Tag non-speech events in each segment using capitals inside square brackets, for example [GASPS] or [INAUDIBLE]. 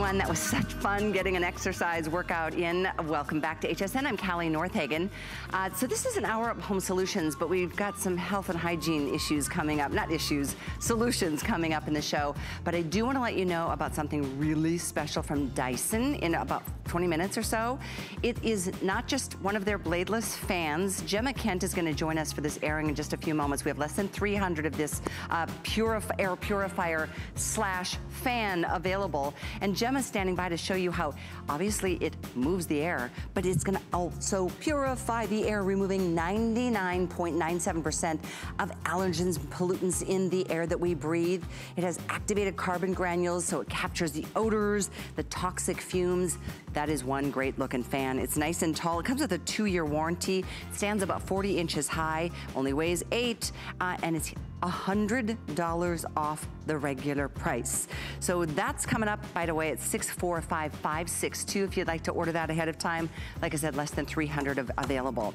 everyone. That was such fun getting an exercise workout in. Welcome back to HSN. I'm Callie Northagen. Uh, so this is an hour of home solutions, but we've got some health and hygiene issues coming up. Not issues, solutions coming up in the show. But I do want to let you know about something really special from Dyson in about 20 minutes or so. It is not just one of their bladeless fans. Gemma Kent is going to join us for this airing in just a few moments. We have less than 300 of this uh, purif air purifier slash fan available. And Gemma's standing by to show you how obviously it moves the air, but it's gonna also purify the air, removing 99.97% of allergens and pollutants in the air that we breathe. It has activated carbon granules, so it captures the odors, the toxic fumes. That is one great looking fan. It's nice and tall. It comes with a two year warranty. Stands about 40 inches high, only weighs eight, uh, and it's $100 off the regular price. So that's coming up, by the way, at 645562 if you'd like to order that ahead of time. Like I said, less than 300 of available.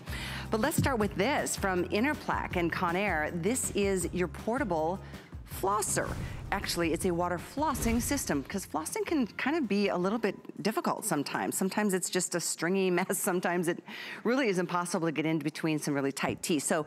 But let's start with this from Interplak and Conair. This is your portable flosser. Actually, it's a water flossing system because flossing can kind of be a little bit difficult sometimes. Sometimes it's just a stringy [LAUGHS] mess. Sometimes it really is impossible to get in between some really tight teeth. So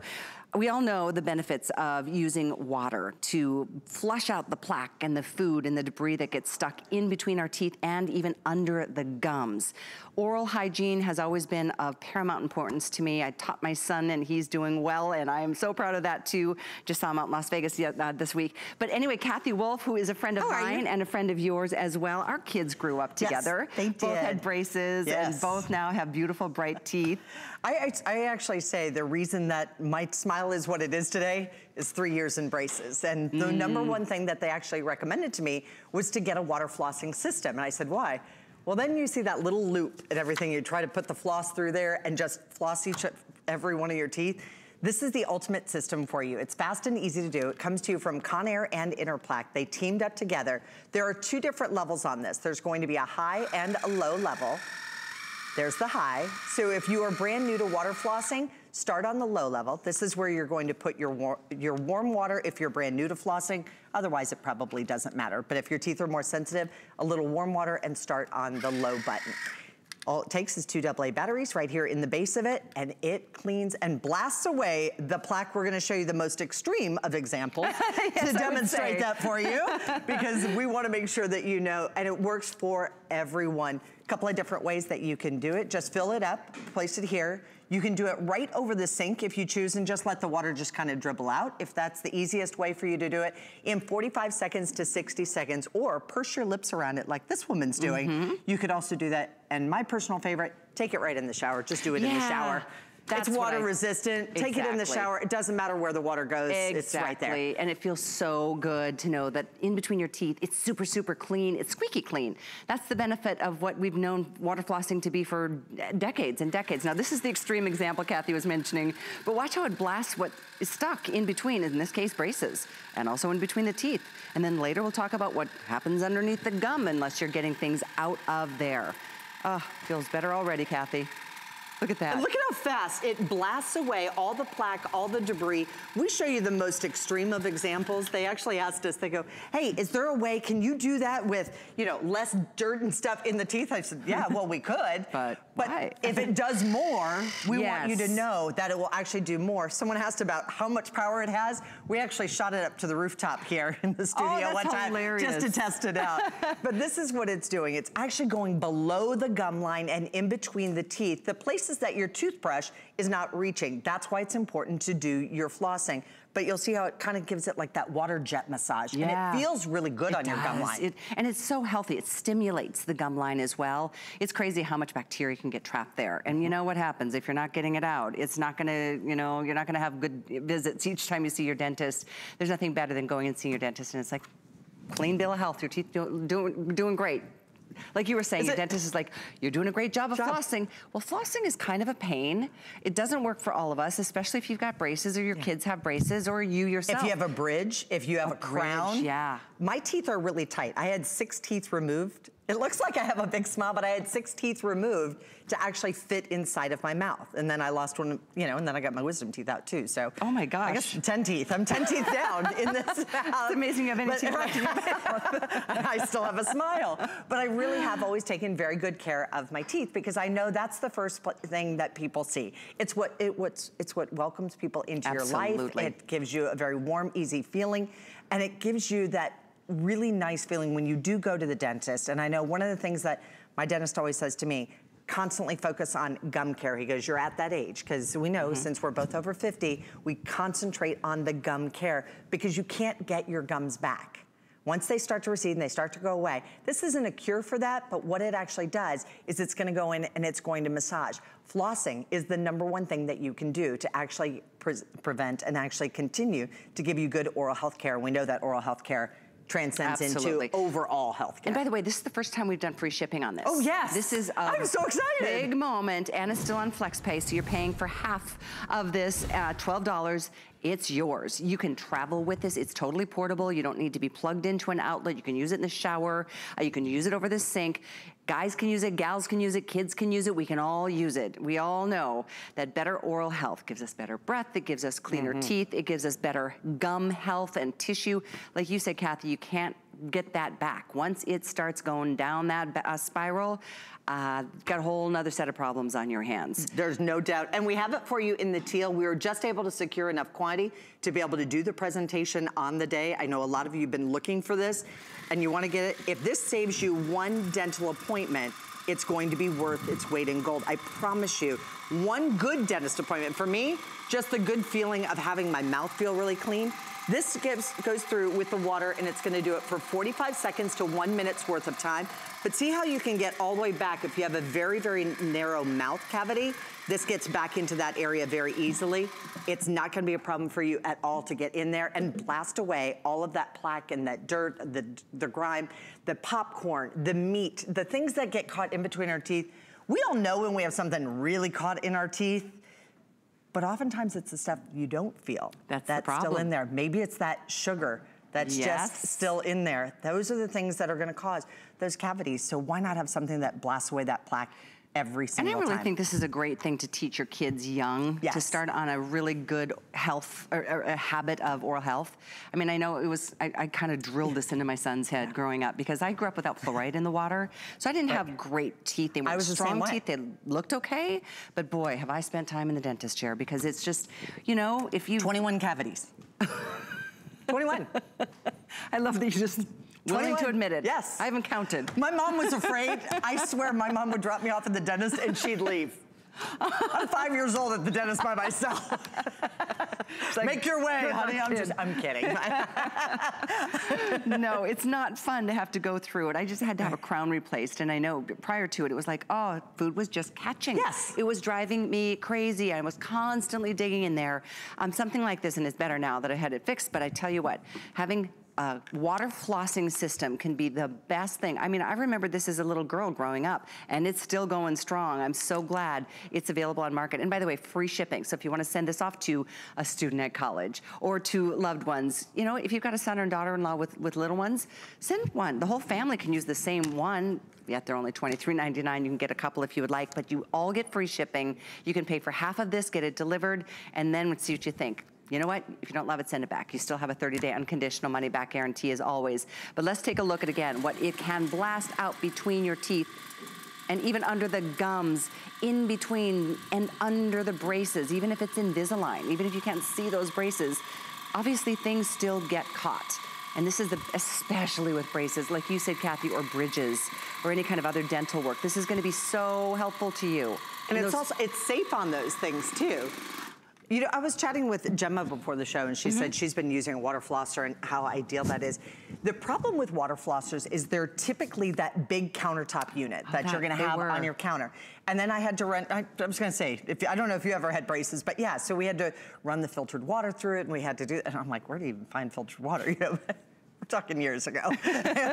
we all know the benefits of using water to flush out the plaque and the food and the debris that gets stuck in between our teeth and even under the gums. Oral hygiene has always been of paramount importance to me. I taught my son and he's doing well and I am so proud of that too. Just saw him out in Las Vegas uh, this week. But anyway, Kathy Wolf, who is a friend of mine and a friend of yours as well, our kids grew up together. Yes, they did. Both had braces yes. and both now have beautiful bright [LAUGHS] teeth. I, I, I, actually say the reason that my smile is what it is today is three years in braces. And the mm. number one thing that they actually recommended to me was to get a water flossing system. And I said, why? Well, then you see that little loop and everything. You try to put the floss through there and just floss each every one of your teeth. This is the ultimate system for you. It's fast and easy to do. It comes to you from Conair and Interplak. They teamed up together. There are two different levels on this. There's going to be a high and a low level. There's the high. So if you are brand new to water flossing, start on the low level. This is where you're going to put your, war your warm water if you're brand new to flossing. Otherwise, it probably doesn't matter. But if your teeth are more sensitive, a little warm water and start on the low button. All it takes is two AA batteries right here in the base of it, and it cleans and blasts away the plaque. We're gonna show you the most extreme of examples [LAUGHS] yes, to demonstrate that for you, [LAUGHS] because we wanna make sure that you know, and it works for everyone. A couple of different ways that you can do it. Just fill it up, place it here. You can do it right over the sink if you choose and just let the water just kind of dribble out if that's the easiest way for you to do it in 45 seconds to 60 seconds or purse your lips around it like this woman's doing. Mm -hmm. You could also do that. And my personal favorite, take it right in the shower. Just do it yeah. in the shower. That's it's water resistant. Exactly. Take it in the shower. It doesn't matter where the water goes. Exactly. It's right there. And it feels so good to know that in between your teeth, it's super, super clean. It's squeaky clean. That's the benefit of what we've known water flossing to be for decades and decades. Now, this is the extreme example Kathy was mentioning, but watch how it blasts what is stuck in between, in this case, braces, and also in between the teeth. And then later we'll talk about what happens underneath the gum unless you're getting things out of there. Oh, feels better already, Kathy. Look at that. Look at how fast it blasts away all the plaque, all the debris. We show you the most extreme of examples. They actually asked us, they go, hey, is there a way, can you do that with, you know, less dirt and stuff in the teeth? I said, yeah, well, we [LAUGHS] could. but but if it does more, we yes. want you to know that it will actually do more. Someone asked about how much power it has. We actually shot it up to the rooftop here in the studio oh, one time hilarious. just to test it out. [LAUGHS] but this is what it's doing. It's actually going below the gum line and in between the teeth. The places that your toothbrush is not reaching. That's why it's important to do your flossing. But you'll see how it kind of gives it like that water jet massage. Yeah. And it feels really good it on does. your gum line. It, and it's so healthy. It stimulates the gum line as well. It's crazy how much bacteria can get trapped there. And you mm-hmm. know what happens if you're not getting it out? It's not gonna, you know, you're not gonna have good visits each time you see your dentist. There's nothing better than going and seeing your dentist and it's like, clean bill of health. Your teeth do, do, doing great like you were saying, your dentist is like, you're doing a great job of job. flossing. Well, flossing is kind of a pain. It doesn't work for all of us, especially if you've got braces or your yeah. kids have braces or you yourself. If you have a bridge, if you have a, a crown. yeah. My teeth are really tight. I had six teeth removed It looks like I have a big smile, but I had six teeth removed to actually fit inside of my mouth. And then I lost one, you know, and then I got my wisdom teeth out too. So oh my gosh, I guess 10 teeth. I'm 10 teeth down [LAUGHS] in this. It's amazing you have any but, teeth left in your mouth. [LAUGHS] I still have a smile. But I really have always taken very good care of my teeth because I know that's the first thing that people see. It's what it what's it's what welcomes people into Absolutely. your life. It gives you a very warm, easy feeling, and it gives you that really nice feeling when you do go to the dentist. And I know one of the things that my dentist always says to me, constantly focus on gum care. He goes, you're at that age, because we know mm -hmm. since we're both over 50, we concentrate on the gum care because you can't get your gums back. Once they start to recede and they start to go away, this isn't a cure for that, but what it actually does is it's gonna go in and it's going to massage. Flossing is the number one thing that you can do to actually pre prevent and actually continue to give you good oral health care. We know that oral health care transcends Absolutely. into overall health care. And by the way, this is the first time we've done free shipping on this. Oh, yes. This is a I'm so excited. big moment. and it's still on FlexPay, so you're paying for half of this, uh, $12 it's yours. You can travel with this. It's totally portable. You don't need to be plugged into an outlet. You can use it in the shower. Uh, you can use it over the sink. Guys can use it, gals can use it, kids can use it. We can all use it. We all know that better oral health gives us better breath. It gives us cleaner mm -hmm. teeth. It gives us better gum health and tissue. Like you said, Kathy, you can't get that back. Once it starts going down that uh, spiral, uh, got a whole nother set of problems on your hands. There's no doubt. And we have it for you in the teal. We were just able to secure enough quantity to be able to do the presentation on the day. I know a lot of you have been looking for this and you wanna get it. If this saves you one dental appointment, it's going to be worth its weight in gold. I promise you, one good dentist appointment. For me, just the good feeling of having my mouth feel really clean this gives, goes through with the water and it's gonna do it for 45 seconds to one minute's worth of time. But see how you can get all the way back if you have a very, very narrow mouth cavity. This gets back into that area very easily. It's not gonna be a problem for you at all to get in there and blast away all of that plaque and that dirt, the, the grime, the popcorn, the meat, the things that get caught in between our teeth. We all know when we have something really caught in our teeth but oftentimes it's the stuff you don't feel. That's, that's still in there. Maybe it's that sugar that's yes. just still in there. Those are the things that are gonna cause those cavities. So why not have something that blasts away that plaque every single time. And I really time. think this is a great thing to teach your kids young, yes. to start on a really good health, or, or, a habit of oral health. I mean, I know it was, I, I kind of drilled this into my son's head growing up because I grew up without fluoride in the water. So I didn't have great teeth. They were strong the teeth. They looked okay. But boy, have I spent time in the dentist chair because it's just, you know, if you... 21 cavities. [LAUGHS] 21. I love that you just Willing to admit it. Yes. I haven't counted. My mom was [LAUGHS] afraid. I swear my mom would drop me off at the dentist and she'd leave. I'm five years old at the dentist by myself. Like, Make your way, honey. I'm just, I'm kidding. [LAUGHS] no, it's not fun to have to go through it. I just had to have a crown replaced. And I know prior to it, it was like, oh, food was just catching. Yes. It was driving me crazy. I was constantly digging in there. Um, something like this, and it's better now that I had it fixed, but I tell you what, having a water flossing system can be the best thing. I mean, I remember this as a little girl growing up and it's still going strong. I'm so glad it's available on market. And by the way, free shipping. So if you wanna send this off to a student at college or to loved ones, you know, if you've got a son or daughter-in-law with, with little ones, send one. The whole family can use the same one yet they're only $23.99. You can get a couple if you would like, but you all get free shipping. You can pay for half of this, get it delivered, and then see what you think you know what? If you don't love it, send it back. You still have a 30-day unconditional money-back guarantee as always. But let's take a look at, again, what it can blast out between your teeth and even under the gums, in between and under the braces, even if it's Invisalign, even if you can't see those braces, obviously things still get caught. And this is the, especially with braces, like you said, Kathy, or bridges, or any kind of other dental work. This is gonna be so helpful to you. And, and it's also, it's safe on those things too. You know, I was chatting with Gemma before the show and she mm -hmm. said she's been using a water flosser and how ideal that is. The problem with water flossers is they're typically that big countertop unit oh, that, you're gonna have were. on your counter. And then I had to run, I, I was gonna say, if, I don't know if you ever had braces, but yeah, so we had to run the filtered water through it and we had to do, and I'm like, where do you even find filtered water? [LAUGHS] You know, we're talking years ago, [LAUGHS]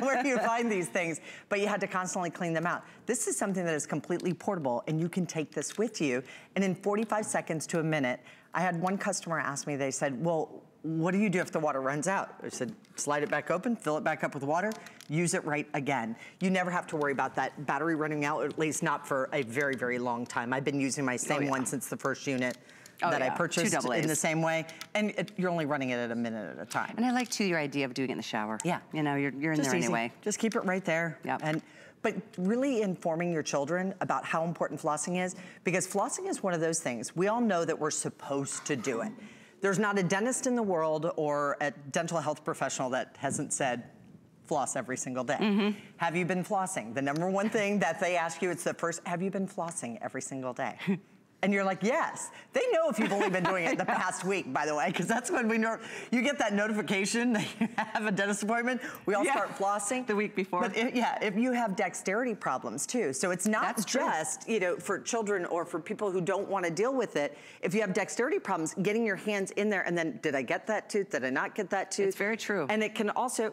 where do you find these things? But you had to constantly clean them out. This is something that is completely portable and you can take this with you and in 45 seconds to a minute, I had one customer ask me, they said, well, what do you do if the water runs out? I said, slide it back open, fill it back up with water, use it right again. You never have to worry about that battery running out, at least not for a very, very long time. I've been using my same oh, yeah. one since the first unit. Oh, that yeah. I purchased in the same way. And it, you're only running it at a minute at a time. And I like too your idea of doing it in the shower. Yeah. You know, you're, you're in Just there easy. anyway. Just keep it right there. Yeah. And but really informing your children about how important flossing is, because flossing is one of those things. We all know that we're supposed to do it. There's not a dentist in the world or a dental health professional that hasn't said, floss every single day. Mm -hmm. Have you been flossing? The number one thing that they ask you, it's the first, have you been flossing every single day? [LAUGHS] And you're like, yes. They know if you've only been doing it [LAUGHS] the past week, by the way, because that's when we know, you get that notification [LAUGHS] that you have a dentist appointment. We all yeah. start flossing. The week before. But yeah, if you have dexterity problems too. So it's not that's just, true. you know, for children or for people who don't want to deal with it. If you have dexterity problems, getting your hands in there and then, did I get that tooth? Did I not get that tooth? It's very true. And it can also,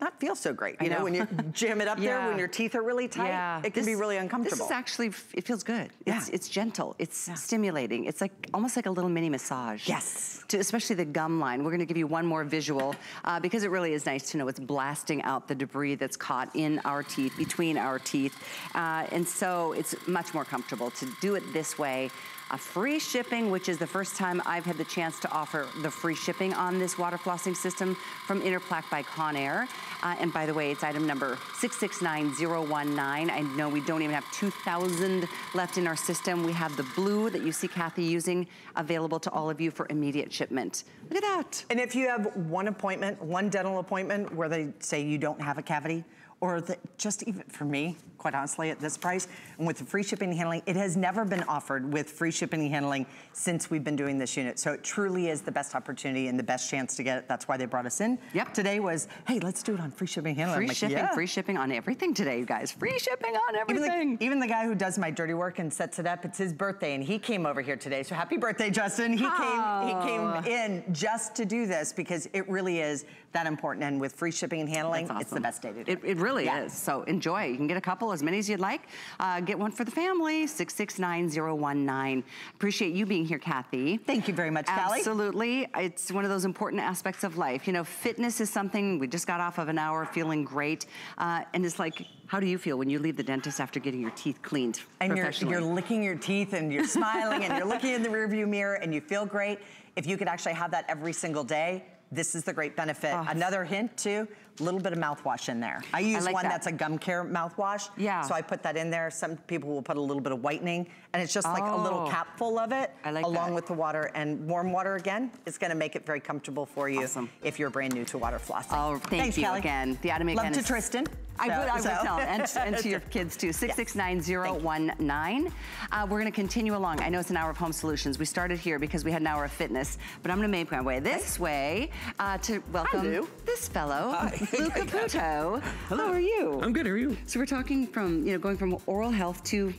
not feel so great. You know. know. when you [LAUGHS] jam it up yeah. there, when your teeth are really tight, yeah. it can this, be really uncomfortable. This is actually, it feels good. Yeah. It's, it's gentle, it's yeah. stimulating. It's like almost like a little mini massage. Yes. To, especially the gum line. We're gonna give you one more visual uh, because it really is nice to know it's blasting out the debris that's caught in our teeth, between our teeth. Uh, and so it's much more comfortable to do it this way a free shipping, which is the first time I've had the chance to offer the free shipping on this water flossing system from Interplak by Conair. Uh, and by the way, it's item number 669019. I know we don't even have 2,000 left in our system. We have the blue that you see Kathy using available to all of you for immediate shipment. Look at that. And if you have one appointment, one dental appointment where they say you don't have a cavity, or the, just even for me, quite honestly, at this price, and with the free shipping and handling, it has never been offered with free shipping and handling since we've been doing this unit. So it truly is the best opportunity and the best chance to get it. That's why they brought us in. Yep. Today was, hey, let's do it on free shipping and handling. Free like, shipping, yeah. free shipping on everything today, you guys. Free shipping on everything. Even the, even the, guy who does my dirty work and sets it up, it's his birthday, and he came over here today. So happy birthday, Justin. He oh. came, he oh. came in just to do this because it really is that important. And with free shipping and handling, awesome. it's the best day to do it. It, it really yeah. is. So enjoy. You can get a couple, as many as you'd like. Uh, get one for the family, 669019. Appreciate you being here, Kathy. Thank you very much, Callie. Absolutely. It's one of those important aspects of life. You know, fitness is something, we just got off of an hour feeling great. Uh, and it's like, how do you feel when you leave the dentist after getting your teeth cleaned And you're, you're licking your teeth and you're smiling and you're looking in the rearview mirror and you feel great. If you could actually have that every single day, this is the great benefit. Oh. Another hint too, a little bit of mouthwash in there. I use I like one that. that's a gum care mouthwash. Yeah. So I put that in there. Some people will put a little bit of whitening and it's just oh. like a little oh. cap full of it like along that. with the water and warm water again It's gonna make it very comfortable for you awesome. if you're brand new to water flossing. Oh, thank Thanks, you Callie. again. The Atomy Love again to Tristan. I so, would, I so. would tell, and, [LAUGHS] and to your kids too. 669019. Uh, we're gonna continue along. I know it's an hour of home solutions. We started here because we had an hour of fitness, but I'm gonna make my way this way uh, to welcome Hi, this fellow, Hi. Lou Caputo. [LAUGHS] Hello. How are you? I'm good, how are you? So we're talking from, you know, going from oral health to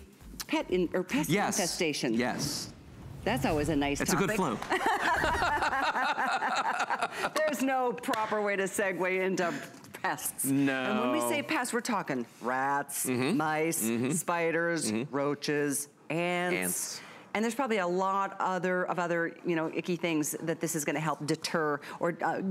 pet in, or pest yes. infestation. Yes. That's always a nice It's topic. a good flow. [LAUGHS] There's no proper way to segue into pests. No. And when we say pests, we're talking rats, mm -hmm. mice, mm -hmm. spiders, mm -hmm. roaches, ants. ants. And there's probably a lot other of other, you know, icky things that this is gonna help deter or uh,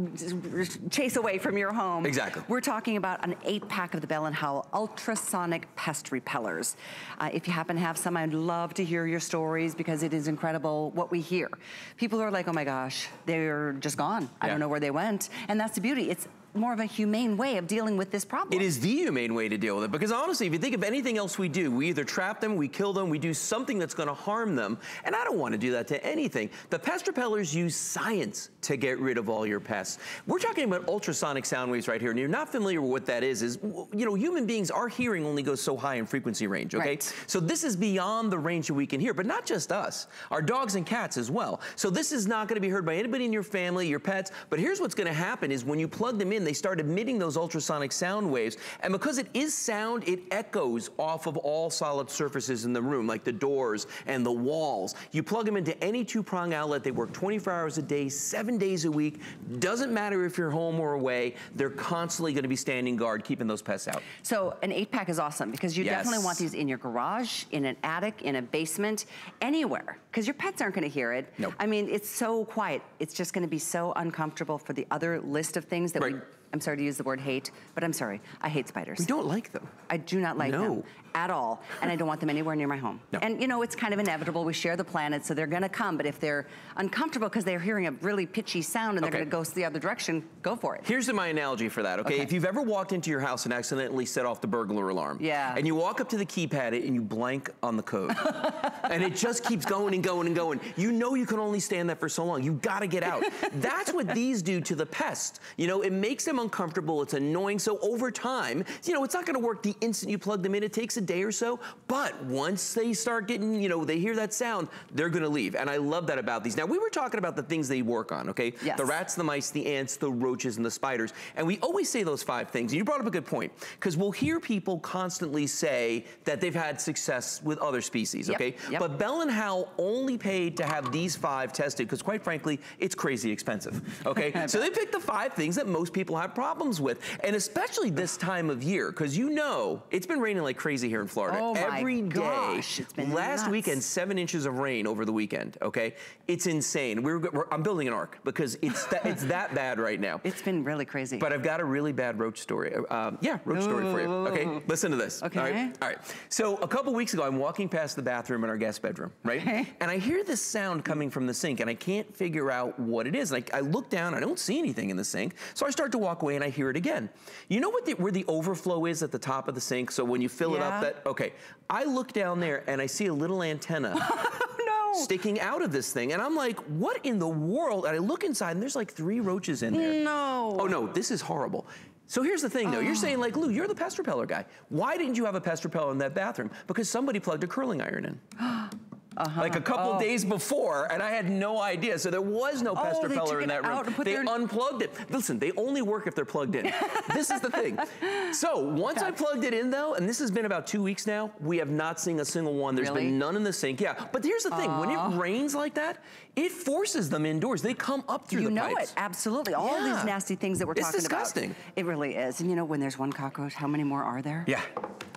chase away from your home. Exactly. We're talking about an eight pack of the Bell & Howell ultrasonic pest repellers. Uh, if you happen to have some, I'd love to hear your stories because it is incredible what we hear. People are like, oh my gosh, they're just gone. Yeah. I don't know where they went. And that's the beauty. It's more of a humane way of dealing with this problem. It is the humane way to deal with it because honestly, if you think of anything else we do, we either trap them, we kill them, we do something that's gonna harm them, and I don't wanna do that to anything. The pest repellers use science to get rid of all your pests. We're talking about ultrasonic sound waves right here, and you're not familiar with what that is, is, you know, human beings, our hearing only goes so high in frequency range, okay? Right. So this is beyond the range that we can hear, but not just us, our dogs and cats as well. So this is not gonna be heard by anybody in your family, your pets, but here's what's gonna happen is when you plug them in, they start emitting those ultrasonic sound waves. And because it is sound, it echoes off of all solid surfaces in the room, like the doors and the walls. You plug them into any two-prong outlet. They work 24 hours a day, seven days a week. Doesn't matter if you're home or away. They're constantly going to be standing guard, keeping those pests out. So an eight pack is awesome because you Yes. definitely want these in your garage, in an attic, in a basement, anywhere. Because your pets aren't gonna hear it. Nope. I mean, it's so quiet. It's just gonna be so uncomfortable for the other list of things that we, I'm sorry to use the word hate, but I'm sorry, I hate spiders. We don't like them. I do not like No. them at all, and I don't want them anywhere near my home. No. And you know, it's kind of inevitable. We share the planet, so they're gonna come, but if they're uncomfortable because they're hearing a really pitchy sound and they're Okay. gonna go the other direction, go for it. Here's my analogy for that, okay? Okay. If you've ever walked into your house and accidentally set off the burglar alarm, Yeah. and you walk up to the keypad and you blank on the code, [LAUGHS] and it just keeps going and going and going, you know you can only stand that for so long. You've gotta get out. That's what these do to the pest. You know, it makes them uncomfortable, it's annoying, so over time, you know, it's not gonna work the instant you plug them in. It takes a day or so, but once they start getting, you know, they hear that sound, they're gonna leave. And I love that about these. Now, we were talking about the things they work on, okay? Yes. The rats, the mice, the ants, the roaches, and the spiders. And we always say those five things. And you brought up a good point, because we'll hear people constantly say that they've had success with other species, Yep, okay? yep. But Bell and Howell only paid to have these five tested, because quite frankly, it's crazy expensive, okay? [LAUGHS] so they picked the five things that most people have problems with, and especially this time of year, because you know, it's been raining like crazy here in Florida. Oh Every day. gosh, Last nuts. weekend, seven inches of rain over the weekend, okay? It's insane. We're, we're, I'm building an ark, because it's that, it's [LAUGHS] that bad right now. It's been really crazy. But I've got a really bad roach story. Um, yeah, roach story for you. Okay, listen to this. Okay. All right. All right. So a couple weeks ago, I'm walking past the bathroom in our guest bedroom, right? Okay. And I hear this sound coming from the sink, and I can't figure out what it is. And I, look down, I don't see anything in the sink, so I start to walk away, and I hear it again. You know what? The, where the overflow is at the top of the sink. So when you fill it up, Uh-huh. Yeah. that okay. I look down there, and I see a little antenna [LAUGHS] oh, no. sticking out of this thing, and I'm like, what in the world? And I look inside, and there's like three roaches in there. No. Oh no, this is horrible. So here's the thing though, you're saying like, Lou, you're the pest repeller guy. Why didn't you have a pest repeller in that bathroom? Because somebody plugged a curling iron in. [GASPS] [GASPS] Uh-huh. Like a couple Oh. days before, and I had no idea. So there was no pest Oh, they repeller in that room. out and put They their- unplugged it. Listen, they only work if they're plugged in. [LAUGHS] this is the thing. So once I plugged it in though, and this has been about two weeks now, we have not seen a single one. There's Really? been none in the sink. Yeah, but here's the thing: when it rains like that, it forces them indoors. They come up through You the know pipes. it, absolutely. All Yeah. these nasty things that we're It's talking disgusting. about. It really is. And you know, when there's one cockroach, how many more are there? Yeah.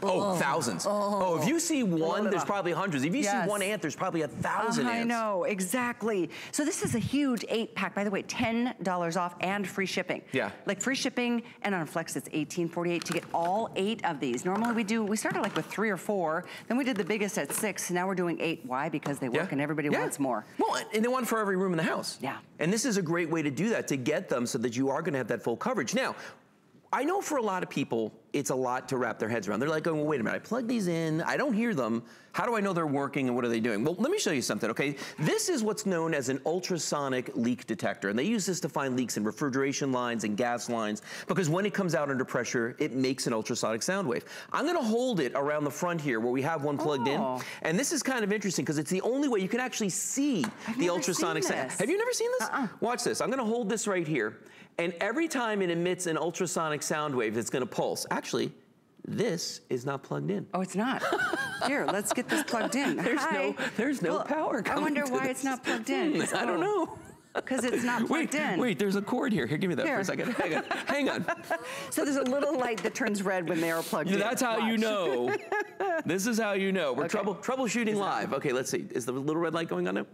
Oh, thousands. Oh. if you see one, there's probably hundreds. If you Yes. see one ant, there's probably a thousand I ants. know, exactly. So this is a huge eight pack. By the way, $10 off and free shipping. Yeah. Like free shipping, and on Flex it's $18.48 to get all eight of these. Normally we do, we started like with three or four, then we did the biggest at six, now we're doing eight. Why? Because they work and everybody Yeah. wants more. Well, and they want for every room in the house. Yeah. And this is a great way to do that, to get them so that you are going to have that full coverage. Now, I know for a lot of people, it's a lot to wrap their heads around. They're like, oh, well, wait a minute, I plug these in, I don't hear them. How do I know they're working and what are they doing? Well, let me show you something, okay? This is what's known as an ultrasonic leak detector. And they use this to find leaks in refrigeration lines and gas lines because when it comes out under pressure, it makes an ultrasonic sound wave. I'm gonna hold it around the front here where we have one plugged Oh. in. And this is kind of interesting because it's the only way you can actually see I've the ultrasonic sound. Have you never seen this? Uh-uh. Watch this. I'm gonna hold this right here. And every time it emits an ultrasonic sound wave, it's gonna pulse. Actually, this is not plugged in. Oh, it's not. [LAUGHS] Here, let's get this plugged in. There's Hi. no, there's no Well, power I wonder why this. it's not plugged in. [LAUGHS] I don't oh. know. Because it's not [LAUGHS] plugged Wait, in. wait, there's a cord here. Here, give me that for a second. Hang on. Hang on. So there's a little light that turns red when they are plugged in. That's how you know. this is how you know. We're Okay. trouble troubleshooting live. Okay, let's see. Is the little red light going on now?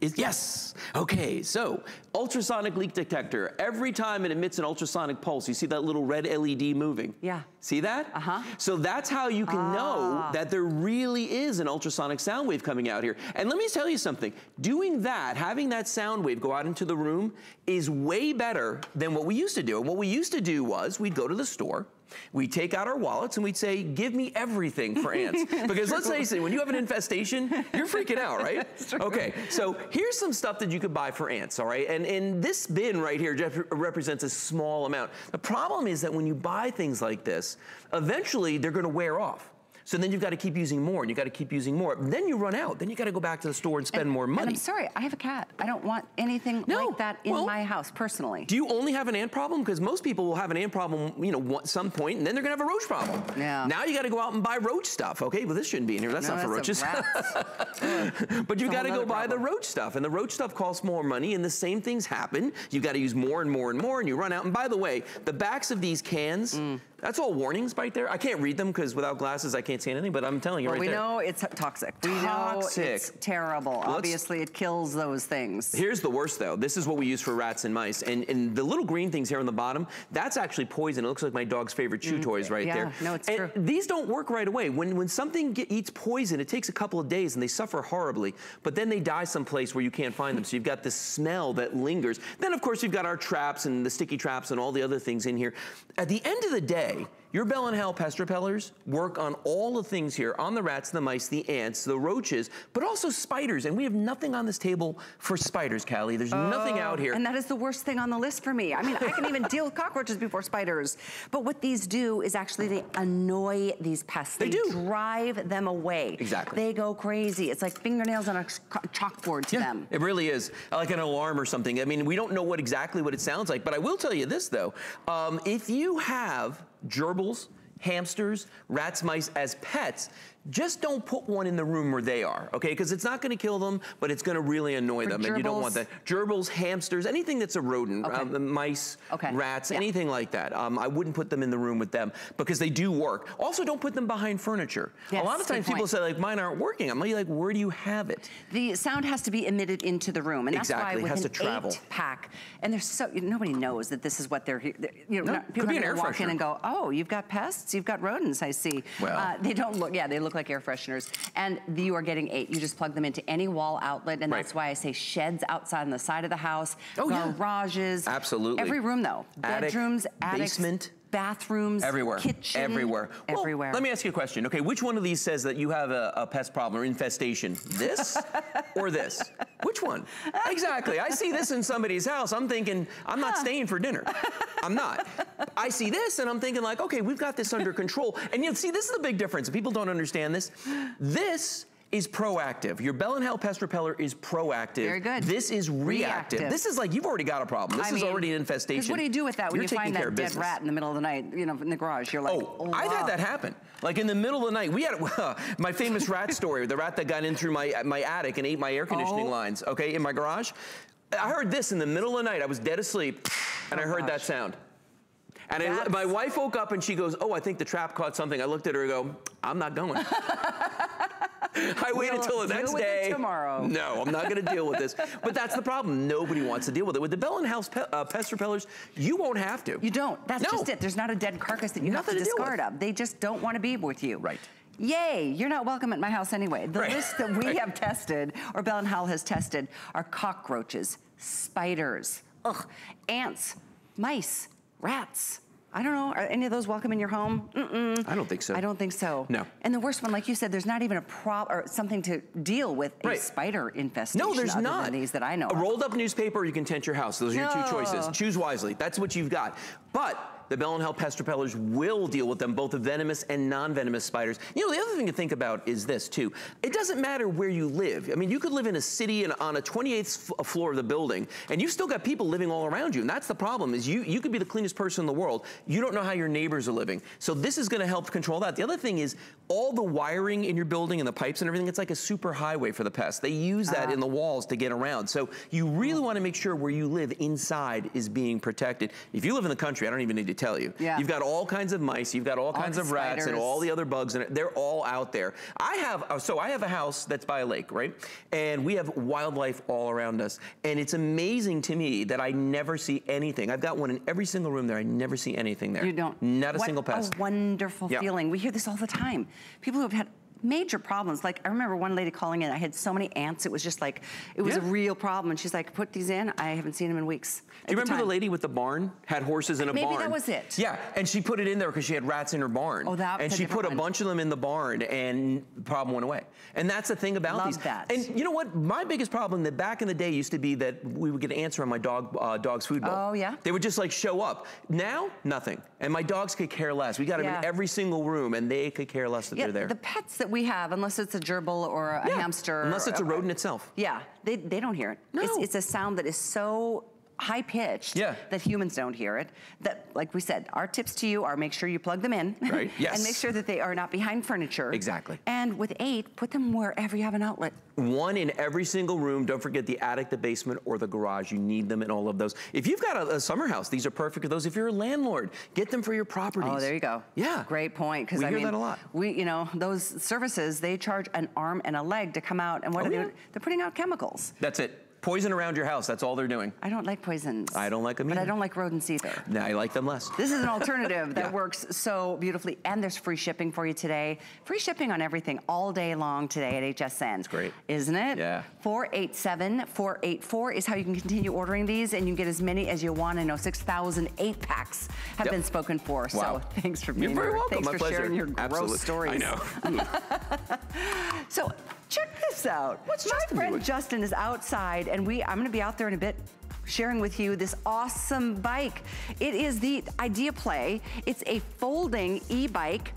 Is, yes. Okay, so ultrasonic leak detector. Every time it emits an ultrasonic pulse, you see that little red LED moving. Yeah. See that? Uh-huh. So that's how you can know Ah. that there really is an ultrasonic sound wave coming out here. And let me tell you something. Doing that, having that sound wave go out into the room is way better than what we used to do. And what we used to do was we'd go to the store, we'd take out our wallets and we'd say, give me everything for ants. [LAUGHS] because let's face it, when you have an infestation, you're freaking out, right? [LAUGHS] Okay, so here's some stuff that you could buy for ants, all right? And, and this bin right here represents a small amount. The problem is that when you buy things like this, eventually they're gonna wear off. So then you've got to keep using more and you've got to keep using more. Then you run out. Then you got to go back to the store and spend and, more money. And I'm sorry, I have a cat. I don't want anything no. like that in well, my house personally. Do you only have an ant problem? Because most people will have an ant problem, you know, at some point, and then they're gonna have a roach problem. Yeah. Now you got to go out and buy roach stuff. Okay, well this shouldn't be in here. That's No, not for roaches. [LAUGHS] but you got to go buy the roach stuff, and the roach stuff costs more money, and the same things happen. You've got to use more and more and more, and you run out. And by the way, the backs of these cans. Mm. That's all warnings right there. I can't read them because without glasses I can't see anything, but I'm telling you well, right we there. know it's toxic. We toxic. know it's terrible. Let's, Obviously it kills those things. Here's the worst though. This is what we use for rats and mice. And, and the little green things here on the bottom, that's actually poison. It looks like my dog's favorite chew mm. toys right yeah, there. no, it's and true. These don't work right away. When, when something get, eats poison, it takes a couple of days and they suffer horribly, but then they die someplace where you can't find them. So you've got this smell that lingers. Then of course you've got our traps and the sticky traps and all the other things in here. At the end of the day, way your Bell and Howell pest repellers work on all the things here, on the rats, the mice, the ants, the roaches, but also spiders. And we have nothing on this table for spiders, Callie. There's oh, nothing out here. And that is the worst thing on the list for me. I mean, I can even [LAUGHS] deal with cockroaches before spiders. But what these do is actually they annoy these pests. They, they do. drive them away. Exactly. They go crazy. It's like fingernails on a chalkboard to yeah, them. It really is. Like an alarm or something. I mean, we don't know what exactly what it sounds like, but I will tell you this though. Um, if you have gerbils, hamsters, rats, mice as pets, just don't put one in the room where they are, okay? Because it's not gonna kill them, but it's gonna really annoy For them, gerbils. and you don't want that. Gerbils, hamsters, anything that's a rodent, okay. um, mice, okay. rats, yeah. anything like that. Um, I wouldn't put them in the room with them because they do work. Also, don't put them behind furniture. Yes, a lot of times people point. say, like, mine aren't working. I'm like, where do you have it? The sound has to be emitted into the room, and that's exactly. why with has an to travel. eight pack, and there's so nobody knows that this is what they're. You know, no, people are an air walk in and go, "Oh, you've got pests, you've got rodents." I see. Well, uh, they don't look. Yeah, they look like air fresheners, and you are getting eight. You just plug them into any wall outlet, and right. that's why I say sheds outside on the side of the house, oh, garages, yeah. absolutely, every room though, Attic, bedrooms, attics, basement bathrooms, everywhere, kitchen, everywhere, well, everywhere. Let me ask you a question. Okay, which one of these says that you have a, a pest problem or infestation? This [LAUGHS] or this? Which one? Exactly. I see this in somebody's house. I'm thinking I'm not staying for dinner. I'm not. I see this and I'm thinking like, okay, we've got this under control. And you see, this is the big difference. People don't understand this. This is proactive. Your Bell & Howell pest repeller is proactive. Very good. This is reactive. Reactive. This is like you've already got a problem. This I is mean, already an infestation. what do you do with that when You're you find that dead business. rat in the middle of the night, you know, in the garage? You're like, Oh, oh I've wow. had that happen. Like in the middle of the night, we had [LAUGHS] my famous rat [LAUGHS] story, the rat that got in through my my attic and ate my air conditioning Oh. lines, okay, in my garage. I heard this in the middle of the night. I was dead asleep, and Oh, I heard oh, gosh. that sound. And I, my wife woke up and she goes, "Oh, I think the trap caught something." I looked at her and go, "I'm not going." [LAUGHS] I waited We'll till the next day. tomorrow. No, I'm not going to deal with this. But that's the problem. Nobody wants to deal with it. With the Bell and Howell pe uh, pest repellers, you won't have to. You don't. That's No. just it. There's not a dead carcass that you Nothing have to to discard of. They just don't want to be with you. Right. Yay, you're not welcome at my house anyway. The Right. list that we Right. have tested, or Bell and Howell has tested, are cockroaches, spiders, ugh, ants, mice, rats. I don't know, are any of those welcome in your home? Mm-mm. I don't think so. I don't think so. No. And the worst one, like you said, there's not even a prob or something to deal with a spider infestation. No, there's not. These that I know. A of. rolled up newspaper, you can tent your house. Those are your two choices. Choose wisely. That's what you've got. But the Bell and Howell pest repellers will deal with them, both the venomous and non-venomous spiders. You know, the other thing to think about is this too. It doesn't matter where you live. I mean, you could live in a city and on a 28th uh, floor of the building, and you've still got people living all around you. And that's the problem is you, you could be the cleanest person in the world. You don't know how your neighbors are living. So this is gonna help control that. The other thing is all the wiring in your building and the pipes and everything, it's like a super highway for the pests. They use that ah. in the walls to get around. So you really hmm. wanna make sure where you live inside is being protected. If you live in the country, I don't even need to tell you. Yeah. You've got all kinds of mice, you've got all, kinds the of rats and all the other bugs in it. They're all out there. I have, uh, so I have a house that's by a lake, right? And we have wildlife all around us. And it's amazing to me that I never see anything. I've got one in every single room there. I never see anything there. You don't. Not a What single pest. a wonderful Yeah. feeling. We hear this all the time. People who have had major problems. Like I remember one lady calling in, I had so many ants, it was just like, it was Yeah. a real problem. And she's like, put these in, I haven't seen them in weeks. Do you remember the lady with the barn? Had horses in a Maybe barn. that was it. Yeah, and she put it in there because she had rats in her barn. Oh, that And she put a bunch of them in the barn, and the problem went away. And that's the thing about Love these. that. And you know what? My biggest problem that back in the day used to be that we would get ants on my dog uh, dog's food bowl. Oh, yeah? They would just like show up. Now, nothing. And my dogs could care less. We got them Yeah. in every single room, and they could care less that Yeah, they're there. the pets that we have, unless it's a gerbil or a Yeah, hamster. Unless it's a rodent itself. Yeah, they, they don't hear it. It's, No. it's a sound that is so high pitched Yeah. that humans don't hear it. That, like we said, our tips to you are make sure you plug them in. Right, [LAUGHS] yes. and make sure that they are not behind furniture. Exactly. And with eight, put them wherever you have an outlet. One in every single room. Don't forget the attic, the basement, or the garage. You need them in all of those. If you've got a, a summer house, these are perfect for those. If you're a landlord, get them for your properties. Oh, there you go. Yeah. Great point. Because We I hear mean, that a lot. We, you know, those services they charge an arm and a leg to come out, and what Oh, are they? yeah. doing? They're putting out chemicals. That's it. Poison around your house. That's all they're doing. I don't like poisons. I don't like 'em But I don't like rodents either. Nah, I like them less. This is an alternative that [LAUGHS] Yeah. works so beautifully, and there's free shipping for you today. Free shipping on everything all day long today at HSN. It's great. Isn't it? Yeah. 487-484 is how you can continue ordering these, and you can get as many as you want. I know 6,000 eight packs have Yep. been spoken for, Wow. so [LAUGHS] thanks for being You're very here. welcome. Thanks My for pleasure. sharing your gross Absolutely. stories. I know. [LAUGHS] So check this out. What's My Justin friend doing? Justin is outside, and we I'm going to be out there in a bit sharing with you this awesome bike. It is the Idea Play. It's a folding e-bike.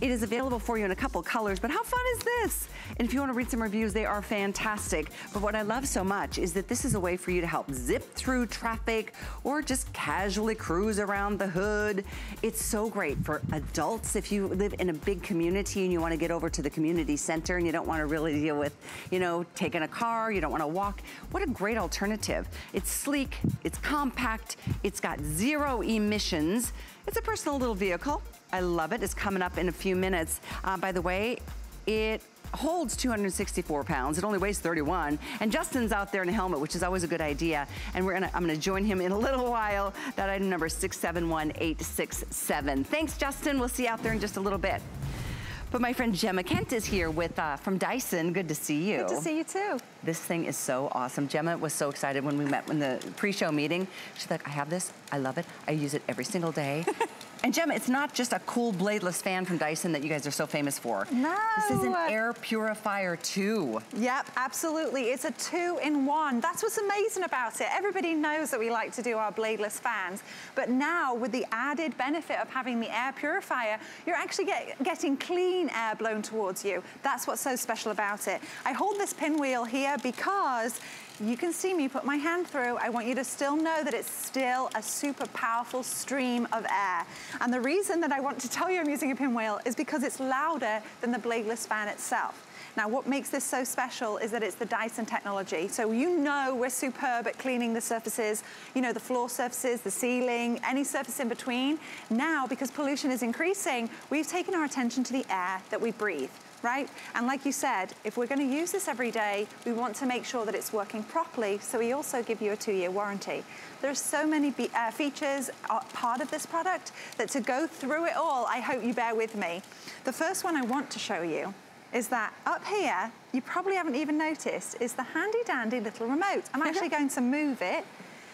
It is available for you in a couple colors, but how fun is this? And if you want to read some reviews, they are fantastic. But what I love so much is that this is a way for you to help zip through traffic or just casually cruise around the hood. It's so great for adults if you live in a big community and you want to get over to the community center and you don't want to really deal with, you know, taking a car, you don't want to walk. What a great alternative. It's sleek, it's compact, it's got zero emissions. It's a personal little vehicle. I love it. It's coming up in a few minutes. Uh, by the way, it holds 264 pounds. It only weighs 31. And Justin's out there in a helmet, which is always a good idea. And we're gonna, I'm gonna join him in a little while. That item number is 671867. Thanks, Justin. We'll see you out there in just a little bit. But my friend Gemma Kent is here with uh, from Dyson. Good to see you. Good to see you too. This thing is so awesome. Gemma was so excited when we met in the pre-show meeting. She's like, I have this, I love it, I use it every single day. [LAUGHS] and Gemma, it's not just a cool bladeless fan from Dyson that you guys are so famous for. No. This is an air purifier too. Yep, absolutely. It's a two-in-one. That's what's amazing about it. Everybody knows that we like to do our bladeless fans, but now with the added benefit of having the air purifier, you're actually get, getting clean air blown towards you. That's what's so special about it. I hold this pinwheel here because you can see me put my hand through. I want you to still know that it's still a super powerful stream of air. And the reason that I want to tell you I'm using a pinwheel is because it's louder than the bladeless fan itself. Now, what makes this so special is that it's the Dyson technology. So you know we're superb at cleaning the surfaces, you know, the floor surfaces, the ceiling, any surface in between. Now, because pollution is increasing, we've taken our attention to the air that we breathe right? And like you said, if we're gonna use this every day, we want to make sure that it's working properly, so we also give you a two-year warranty. There's so many uh, features uh, part of this product that to go through it all, I hope you bear with me. The first one I want to show you is that up here, you probably haven't even noticed, is the handy dandy little remote. I'm actually [LAUGHS] going to move it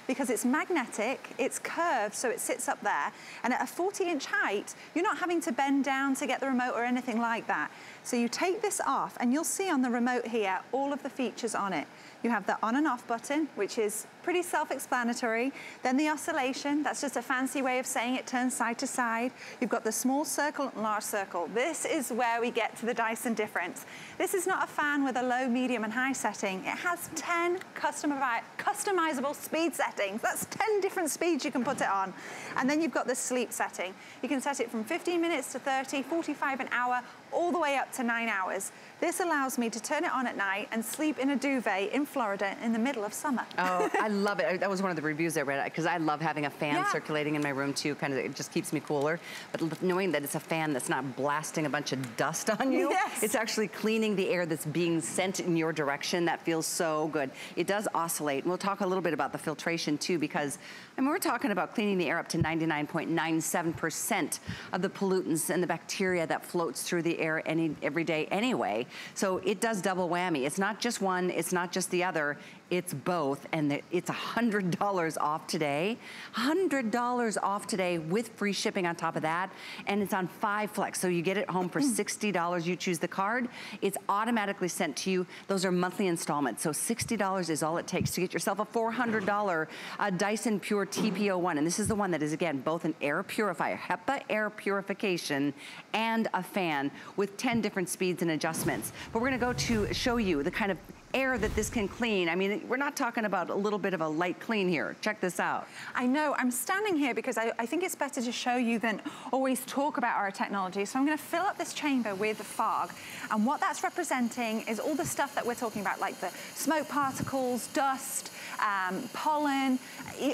because it's magnetic, it's curved, so it sits up there. And at a 40 inch height, you're not having to bend down to get the remote or anything like that. So you take this off and you'll see on the remote here, all of the features on it. You have the on and off button, which is pretty self-explanatory. Then the oscillation, that's just a fancy way of saying it turns side to side. You've got the small circle and large circle. This is where we get to the Dyson difference. This is not a fan with a low, medium, and high setting. It has 10 customi- customizable speed settings. That's 10 different speeds you can put it on. And then you've got the sleep setting. You can set it from 15 minutes to 30, 45 an hour, all the way up to nine hours. This allows me to turn it on at night and sleep in a duvet in Florida in the middle of summer. Oh, I [LAUGHS] love it. That was one of the reviews I read because I love having a fan Yeah. circulating in my room too. Kind of, it just keeps me cooler. But knowing that it's a fan that's not blasting a bunch of dust on you, Yes. it's actually cleaning the air that's being sent in your direction. That feels so good. It does oscillate. And we'll talk a little bit about the filtration too because Mean, we're talking about cleaning the air up to 99.97% of the pollutants and the bacteria that floats through the air any every day anyway. So it does double whammy. It's not just one, it's not just the other, it's both. And it's $100 [LAUGHS] off today. $100 off today with free shipping on top of that. And it's on five flex. So you get it home for $60. You choose the card. It's automatically sent to you. Those are monthly installments. So $60 is all it takes to get yourself a $400 uh, Dyson Pure TP01. And this is the one that is, again, both an air purifier, HEPA air purification, and a fan with 10 different speeds and adjustments. But we're gonna go to show you the kind of air that this can clean. I mean, we're not talking about a little bit of a light clean here. Check this out. I know, I'm standing here because I, I think it's better to show you than always talk about our technology. So I'm gonna fill up this chamber with the fog. And what that's representing is all the stuff that we're talking about, like the smoke particles, dust, um, pollen,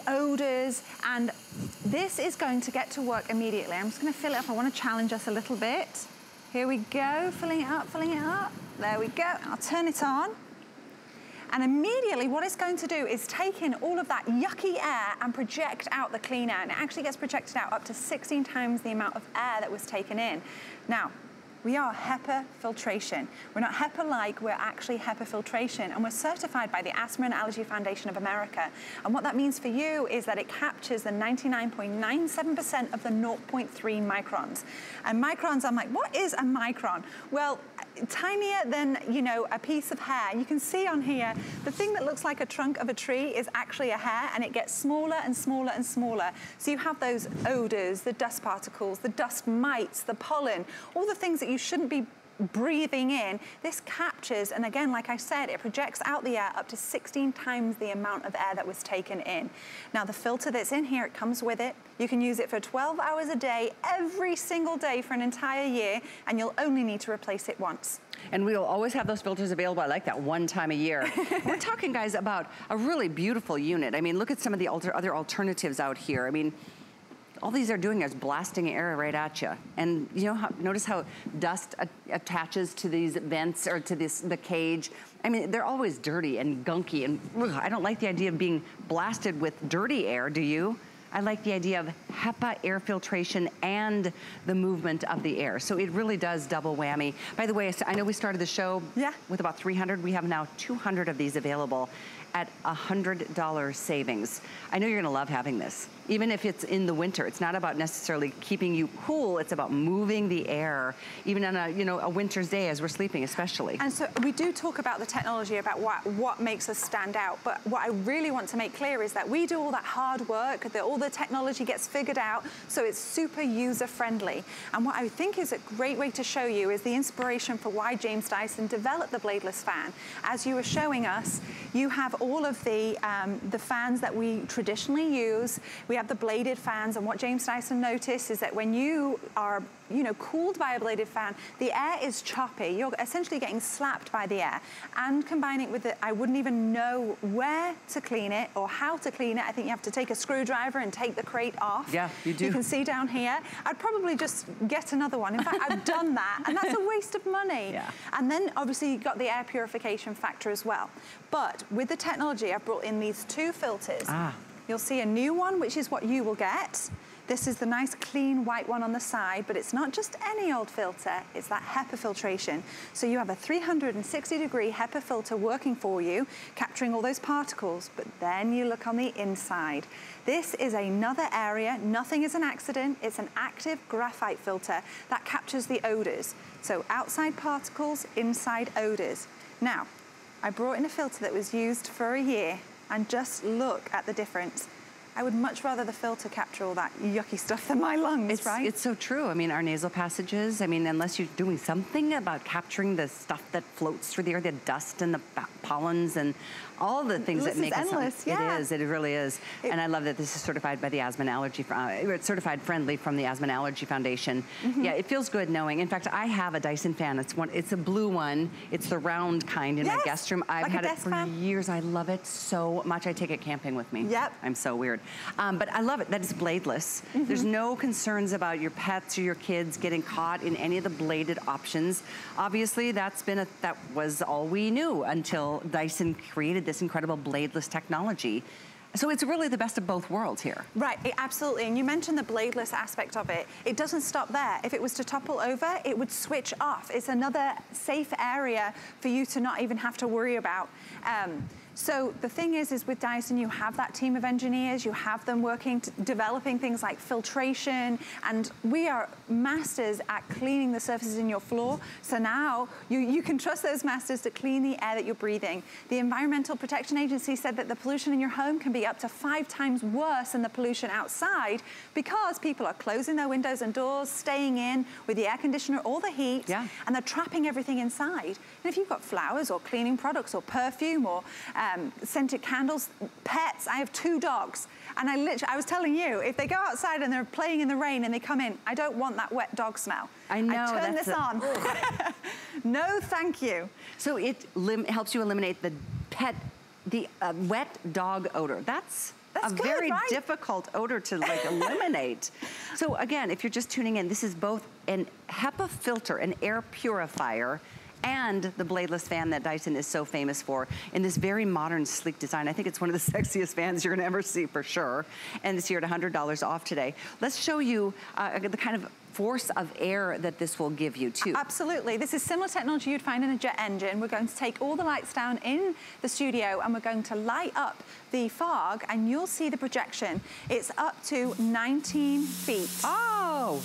odors, and this is going to get to work immediately. I'm just gonna fill it up. I wanna challenge us a little bit. Here we go, filling it up, filling it up. There we go, I'll turn it on. And immediately what it's going to do is take in all of that yucky air and project out the clean air. And it actually gets projected out up to 16 times the amount of air that was taken in. Now, we are HEPA filtration. We're not HEPA-like, we're actually HEPA filtration, and we're certified by the Asthma and Allergy Foundation of America. And what that means for you is that it captures the 99.97% of the 0.3 microns. And microns, I'm like, what is a micron? Well, tinier than, you know, a piece of hair. You can see on here, the thing that looks like a trunk of a tree is actually a hair, and it gets smaller and smaller and smaller. So you have those odors, the dust particles, the dust mites, the pollen, all the things that you shouldn't be breathing in, this captures, and again, like I said, it projects out the air up to 16 times the amount of air that was taken in. Now, the filter that's in here, it comes with it. You can use it for 12 hours a day, every single day for an entire year, and you'll only need to replace it once. And we'll always have those filters available. I like that one time a year. [LAUGHS] We're talking, guys, about a really beautiful unit. I mean, look at some of the alter other alternatives out here. I mean, all these are doing is blasting air right at you. And you know how, notice how dust attaches to these vents or to this, the cage. I mean, they're always dirty and gunky and ugh, I don't like the idea of being blasted with dirty air, do you? I like the idea of HEPA air filtration and the movement of the air. So it really does double whammy. By the way, I know we started the show Yeah. with about 300. We have now 200 of these available at $100 savings. I know you're gonna love having this. Even if it's in the winter, it's not about necessarily keeping you cool, it's about moving the air, even on a, you know, a winter's day as we're sleeping especially. And so we do talk about the technology, about what, what makes us stand out. But what I really want to make clear is that we do all that hard work, that all the technology gets figured out, so it's super user friendly. And what I think is a great way to show you is the inspiration for why James Dyson developed the bladeless fan. As you were showing us, you have all of the, um, the fans that we traditionally use. We have the bladed fans, and what James Dyson noticed is that when you are you know, cooled by a bladed fan, the air is choppy. You're essentially getting slapped by the air. And combining it with it, I wouldn't even know where to clean it or how to clean it. I think you have to take a screwdriver and take the crate off. Yeah, you do. You can see down here. I'd probably just get another one. In fact, I've done that, and that's a waste of money. [LAUGHS] Yeah. And then obviously you've got the air purification factor as well. But with the technology, I've brought in these two filters. Ah. You'll see a new one, which is what you will get. This is the nice clean white one on the side, but it's not just any old filter, it's that HEPA filtration. So you have a 360 degree HEPA filter working for you, capturing all those particles, but then you look on the inside. This is another area, nothing is an accident, it's an active graphite filter that captures the odors. So outside particles, inside odors. Now, I brought in a filter that was used for a year and just look at the difference. I would much rather the filter capture all that yucky stuff than my lungs, it's, right? It's so true. I mean, our nasal passages, I mean, unless you're doing something about capturing the stuff that floats through the air, the dust and the pollens and all the things this that make endless, us yeah. It is, it really is. It, and I love that this is certified by the Asthma and Allergy, uh, it's certified friendly from the Asthma and Allergy Foundation. Mm -hmm. Yeah, it feels good knowing. In fact, I have a Dyson fan. It's one. It's a blue one. It's the round kind in yes, my guest room. I've like had it for fan. years. I love it so much. I take it camping with me. Yep. I'm so weird. Um, but I love it that it's bladeless. Mm -hmm. There's no concerns about your pets or your kids getting caught in any of the bladed options. Obviously, that's been a, that was all we knew until Dyson created this incredible bladeless technology. So it's really the best of both worlds here. Right, it, absolutely. And you mentioned the bladeless aspect of it. It doesn't stop there. If it was to topple over, it would switch off. It's another safe area for you to not even have to worry about. Um, so the thing is, is with Dyson, you have that team of engineers, you have them working, developing things like filtration, and we are masters at cleaning the surfaces in your floor. So now you, you can trust those masters to clean the air that you're breathing. The Environmental Protection Agency said that the pollution in your home can be up to five times worse than the pollution outside because people are closing their windows and doors, staying in with the air conditioner or the heat, yeah. and they're trapping everything inside. And if you've got flowers or cleaning products or perfume or um, scented candles, pets. I have two dogs. And I literally, I was telling you, if they go outside and they're playing in the rain and they come in, I don't want that wet dog smell. I know. I turn this a, on. [LAUGHS] no, thank you. So it helps you eliminate the pet, the uh, wet dog odor. That's that's a good, very right? difficult odor to like [LAUGHS] eliminate. So again, if you're just tuning in, this is both an HEPA filter, an air purifier, and the bladeless fan that Dyson is so famous for in this very modern, sleek design. I think it's one of the [LAUGHS] sexiest fans you're gonna ever see for sure. And it's here at $100 off today. Let's show you uh, the kind of force of air that this will give you too. Absolutely. This is similar technology you'd find in a jet engine. We're going to take all the lights down in the studio and we're going to light up the fog and you'll see the projection. It's up to 19 feet. Oh!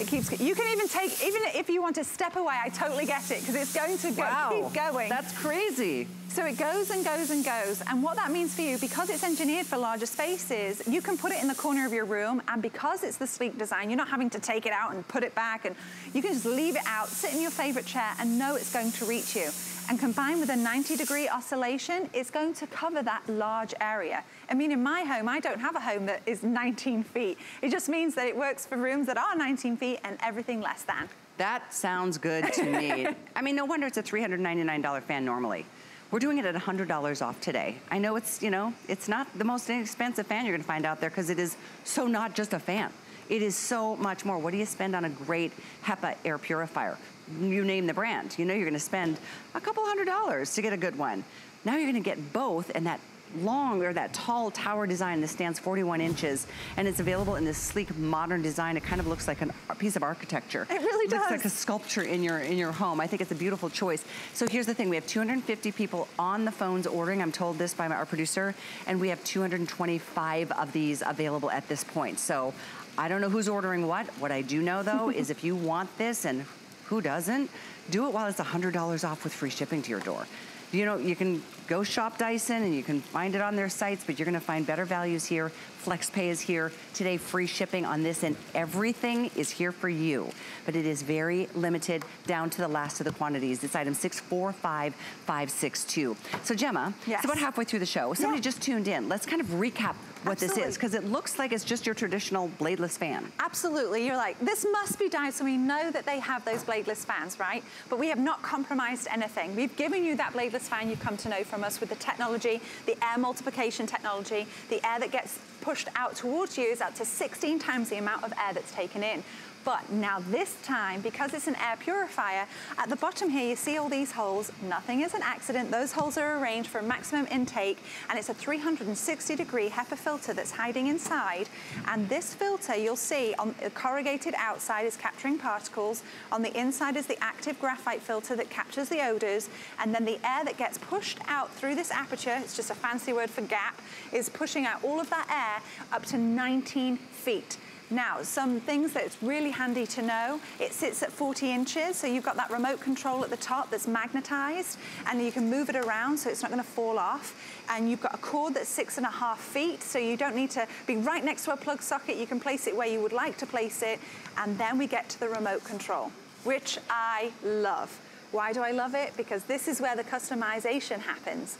It keeps, you can even take, even if you want to step away, I totally get it, because it's going to go, wow. keep going. That's crazy. So it goes and goes and goes. And what that means for you, because it's engineered for larger spaces, you can put it in the corner of your room. And because it's the sleek design, you're not having to take it out and put it back. And you can just leave it out, sit in your favorite chair and know it's going to reach you. And combined with a 90 degree oscillation, it's going to cover that large area. I mean, in my home, I don't have a home that is 19 feet. It just means that it works for rooms that are 19 feet and everything less than. That sounds good to me. [LAUGHS] I mean, no wonder it's a $399 fan normally. We're doing it at $100 off today. I know it's, you know, it's not the most inexpensive fan you're gonna find out there because it is so not just a fan. It is so much more. What do you spend on a great HEPA air purifier? You name the brand. You know you're gonna spend a couple hundred dollars to get a good one. Now you're gonna get both and that long or that tall tower design that stands 41 inches and it's available in this sleek modern design. It kind of looks like an, a piece of architecture. It really it does. looks like a sculpture in your in your home. I think it's a beautiful choice. So here's the thing, we have 250 people on the phones ordering. I'm told this by our producer and we have 225 of these available at this point. So I don't know who's ordering what. What I do know though [LAUGHS] is if you want this and who doesn't, do it while it's $100 off with free shipping to your door you know, you can go shop Dyson and you can find it on their sites, but you're gonna find better values here. FlexPay is here. Today, free shipping on this and everything is here for you. But it is very limited down to the last of the quantities. It's item 645562. So Gemma, yes. it's about halfway through the show. Somebody yeah. just tuned in. Let's kind of recap what Absolutely. this is because it looks like it's just your traditional bladeless fan. Absolutely, you're like, this must be Dyson. We know that they have those bladeless fans, right? But we have not compromised anything. We've given you that bladeless fan you've come to know from us with the technology, the air multiplication technology, the air that gets pushed out towards you is up to 16 times the amount of air that's taken in. But now this time, because it's an air purifier, at the bottom here you see all these holes. Nothing is an accident. Those holes are arranged for maximum intake and it's a 360 degree HEPA filter that's hiding inside. And this filter you'll see on the corrugated outside is capturing particles. On the inside is the active graphite filter that captures the odors. And then the air that gets pushed out through this aperture, it's just a fancy word for gap, is pushing out all of that air up to 19 feet. Now, some things that's really handy to know, it sits at 40 inches, so you've got that remote control at the top that's magnetized, and you can move it around so it's not gonna fall off. And you've got a cord that's six and a half feet, so you don't need to be right next to a plug socket. You can place it where you would like to place it. And then we get to the remote control, which I love. Why do I love it? Because this is where the customization happens.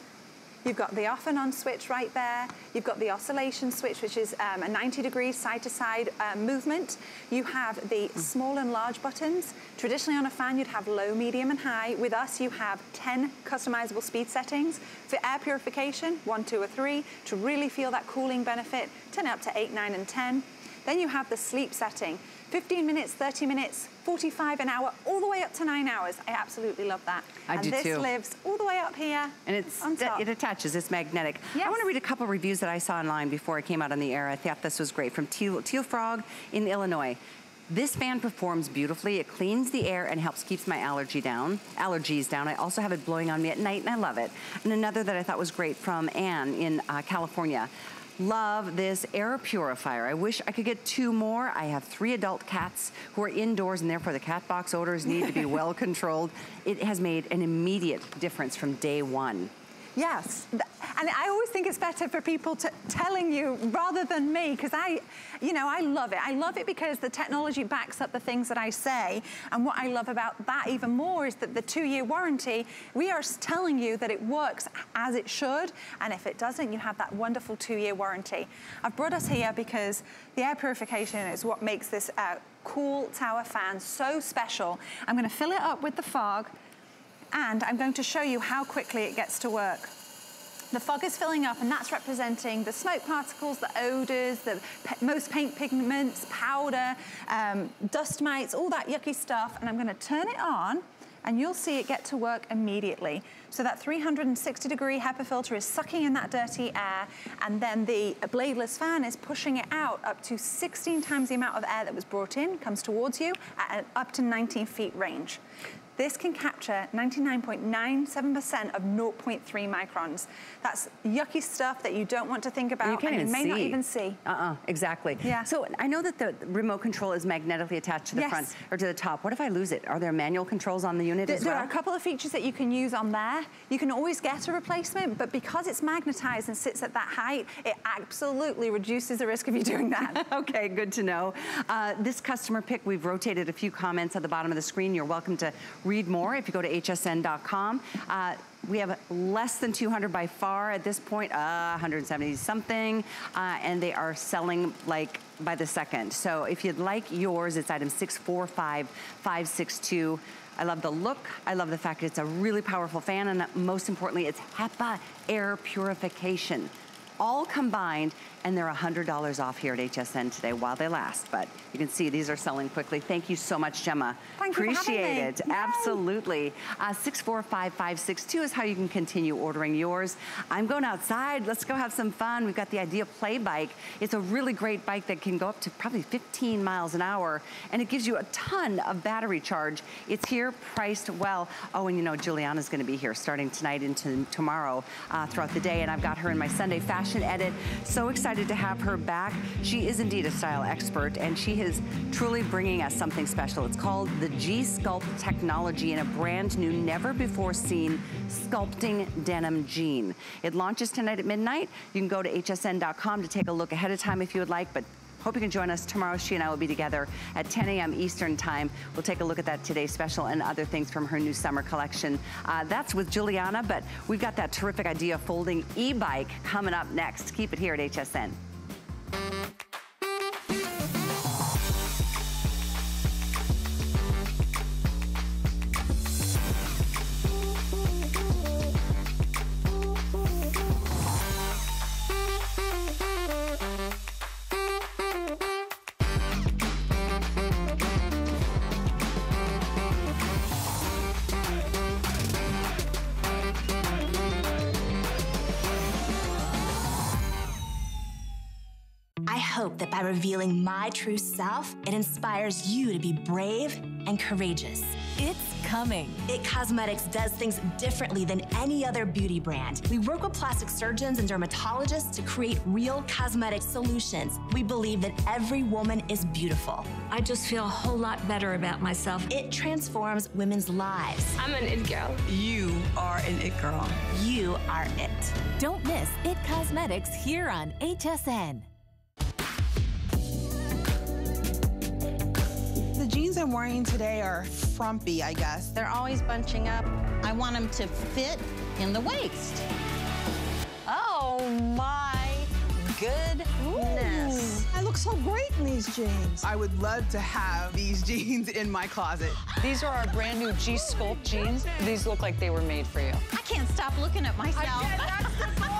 You've got the off and on switch right there. You've got the oscillation switch, which is um, a 90 degrees side to side um, movement. You have the small and large buttons. Traditionally on a fan, you'd have low, medium, and high. With us, you have 10 customizable speed settings. For air purification, one, two, or three, to really feel that cooling benefit, turn it up to eight, nine, and 10. Then you have the sleep setting. 15 minutes, 30 minutes, 45 an hour, all the way up to nine hours. I absolutely love that. I and do this too. lives all the way up here And it's it attaches, it's magnetic. Yes. I want to read a couple reviews that I saw online before I came out on the air. I thought this was great from Teal, Teal Frog in Illinois. This fan performs beautifully. It cleans the air and helps keeps my allergy down, allergies down. I also have it blowing on me at night and I love it. And another that I thought was great from Anne in uh, California. Love this air purifier. I wish I could get two more. I have three adult cats who are indoors and therefore the cat box odors need to be well [LAUGHS] controlled. It has made an immediate difference from day one. Yes, and I always think it's better for people to telling you rather than me, because I, you know, I love it. I love it because the technology backs up the things that I say, and what I love about that even more is that the two-year warranty, we are telling you that it works as it should, and if it doesn't, you have that wonderful two-year warranty. I've brought us here because the air purification is what makes this uh, cool tower fan so special. I'm gonna fill it up with the fog, and I'm going to show you how quickly it gets to work. The fog is filling up and that's representing the smoke particles, the odors, the most paint pigments, powder, um, dust mites, all that yucky stuff. And I'm gonna turn it on and you'll see it get to work immediately. So that 360 degree HEPA filter is sucking in that dirty air and then the bladeless fan is pushing it out up to 16 times the amount of air that was brought in, comes towards you at up to 19 feet range. This can capture 99.97% of 0.3 microns. That's yucky stuff that you don't want to think about you and you may see. not even see. Uh-uh, exactly. Yeah. So I know that the remote control is magnetically attached to the Yes. front or to the top. What if I lose it? Are there manual controls on the unit There, as there well? are a couple of features that you can use on there. You can always get a replacement, but because it's magnetized and sits at that height, it absolutely reduces the risk of you doing that. [LAUGHS] okay, good to know. Uh, this customer pick, we've rotated a few comments at the bottom of the screen. You're welcome to read more if you go to hsn.com. Uh, we have less than 200 by far at this point, uh, 170 something, uh, and they are selling like by the second. So if you'd like yours, it's item 645562. I love the look. I love the fact it's a really powerful fan, and most importantly, it's HEPA air purification all combined, and they're $100 off here at HSN today while they last. But you can see these are selling quickly. Thank you so much, Gemma. Thank you for having Appreciate it. Yay. Absolutely. Uh, 645562 is how you can continue ordering yours. I'm going outside. Let's go have some fun. We've got the Idea Play bike. It's a really great bike that can go up to probably 15 miles an hour, and it gives you a ton of battery charge. It's here, priced well. Oh, and you know, Giuliana's going to be here starting tonight into tomorrow uh, throughout the day, and I've got her in my Sunday fashion edit. So excited to have her back. She is indeed a style expert, and she is truly bringing us something special. It's called the G Sculpt technology in a brand new, never before seen sculpting denim jean. It launches tonight at midnight. You can go to hsn.com to take a look ahead of time if you would like, but Hope you can join us tomorrow. She and I will be together at 10 a.m. Eastern Time. We'll take a look at that today's special and other things from her new summer collection. Uh, that's with Giuliana, but we've got that terrific idea folding e-bike coming up next. Keep it here at HSN. Revealing my true self, it inspires you to be brave and courageous. It's coming. It Cosmetics does things differently than any other beauty brand. We work with plastic surgeons and dermatologists to create real cosmetic solutions. We believe that every woman is beautiful. I just feel a whole lot better about myself. It transforms women's lives. I'm an it girl. You are an it girl. You are it. Don't miss It Cosmetics here on HSN. Jeans I'm wearing today are frumpy, I guess. They're always bunching up. I want them to fit in the waist. Oh my goodness. I look so great in these jeans. I would love to have these [LAUGHS] jeans in my closet. These are our brand new G Sculpt jeans. These look like they were made for you. I can't stop looking at myself. [LAUGHS]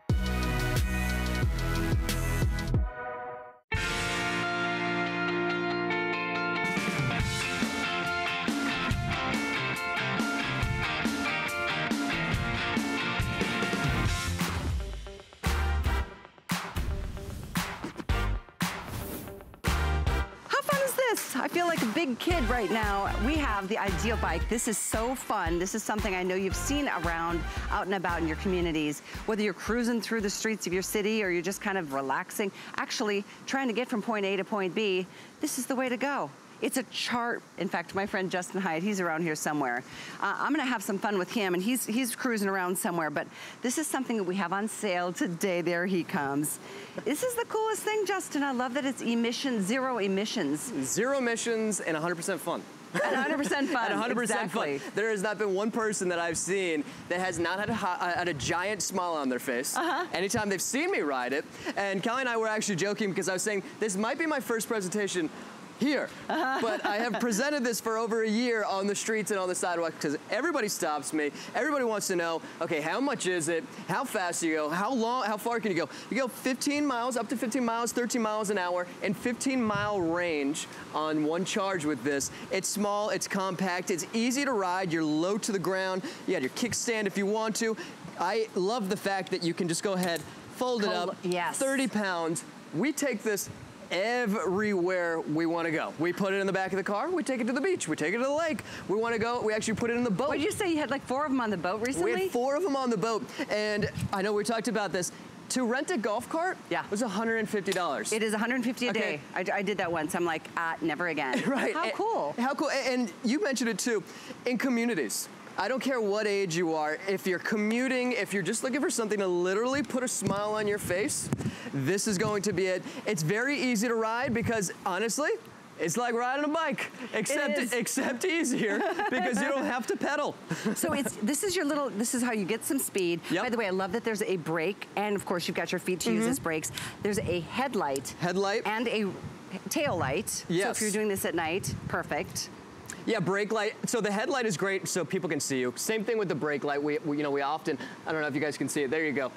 Kid right now. We have the Ideal Bike. This is so fun. This is something I know you've seen around, out and about in your communities. Whether you're cruising through the streets of your city or you're just kind of relaxing, actually trying to get from point A to point B, this is the way to go. It's a chart. In fact, my friend Justin Hyatt, he's around here somewhere. Uh, I'm gonna have some fun with him and he's, he's cruising around somewhere, but this is something that we have on sale today. There he comes. This is the coolest thing, Justin. I love that it's emission, zero emissions. Zero emissions and 100% fun. At 100% [LAUGHS] fun. At 100% exactly. fun. There has not been one person that I've seen that has not had a, uh, had a giant smile on their face uh-huh. anytime they've seen me ride it. And Callie and I were actually joking because I was saying this might be my first presentation here. But I have presented this for over a year on the streets and on the sidewalk because everybody stops me. Everybody wants to know, okay, how much is it? How fast do you go? How long, how far can you go? You go 15 miles, up to 15 miles, 13 miles an hour, and 15 mile range on one charge with this. It's small, it's compact, it's easy to ride, you're low to the ground, you got your kickstand if you want to. I love the fact that you can just go ahead, fold it up, yes. 30 pounds. We take this everywhere we want to go. We put it in the back of the car, we take it to the beach, we take it to the lake. We want to go, we actually put it in the boat. What did you say? You had like four of them on the boat recently? We had four of them on the boat, and I know we talked about this. To rent a golf cart yeah. was $150. It is 150 a Okay. day. I, I did that once. I'm like, uh, never again. [LAUGHS] right. How and- cool. How cool. And and you mentioned it too. In communities, I don't care what age you are, if you're commuting, if you're just looking for something to literally put a smile on your face, this is going to be it. It's very easy to ride because honestly, it's like riding a bike, except except easier because you don't have to pedal. [LAUGHS] So it's this is your little this is how you get some speed. Yep. By the way, I love that there's a brake and of course you've got your feet to use Mhm. as brakes. There's a headlight. Headlight. And a tail light. So if you're doing this at night, perfect. Yeah, brake light. So the headlight is great so people can see you. Same thing with the brake light. We, we you know, we often, I don't know if you guys can see it. There you go.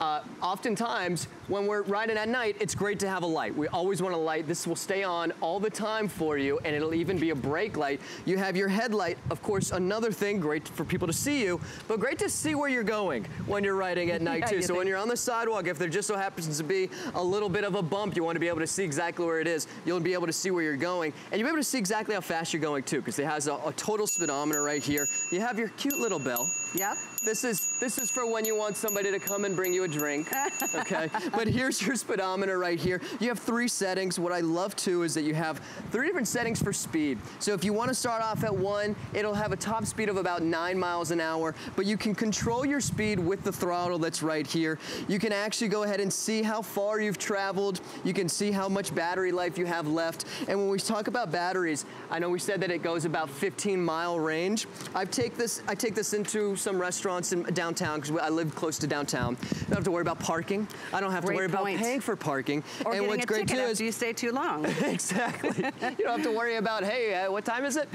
Uh, oftentimes, when we're riding at night, it's great to have a light. We always want a light. This will stay on all the time for you, and it'll even be a brake light. You have your headlight, of course, another thing, great for people to see you, but great to see where you're going when you're riding at [LAUGHS] night, Yeah, too. So when you're on the sidewalk, if there just so happens to be a little bit of a bump, you want to be able to see exactly where it is. You'll be able to see where you're going, and you'll be able to see exactly how fast you're going, too, because it has a, a total speedometer right here. You have your cute little bell. Yep. This is this is for when you want somebody to come and bring you a drink. [LAUGHS] Okay. but here's your speedometer right here. You have three settings. What I love too is that you have three different settings for speed. So if you want to start off at one, it'll have a top speed of about nine miles an hour, but you can control your speed with the throttle that's right here. You can actually go ahead and see how far you've traveled. You can see how much battery life you have left. And when we talk about batteries, I know we said that it goes about 15 mile range. I take this I take this into some restaurants downtown because I live close to downtown. I don't have to worry about parking. I don't have Great to worry point. about paying for parking. Or and what's a great too is you stay too long. [LAUGHS] exactly. you don't have to worry about, hey, uh, what time is it?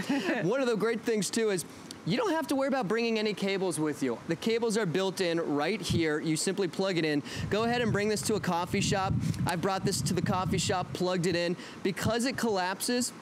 [LAUGHS] One of the great things too is you don't have to worry about bringing any cables with you. The cables are built in right here. You simply plug it in. Go ahead and bring this to a coffee shop. I brought this to the coffee shop, plugged it in. Because it collapses,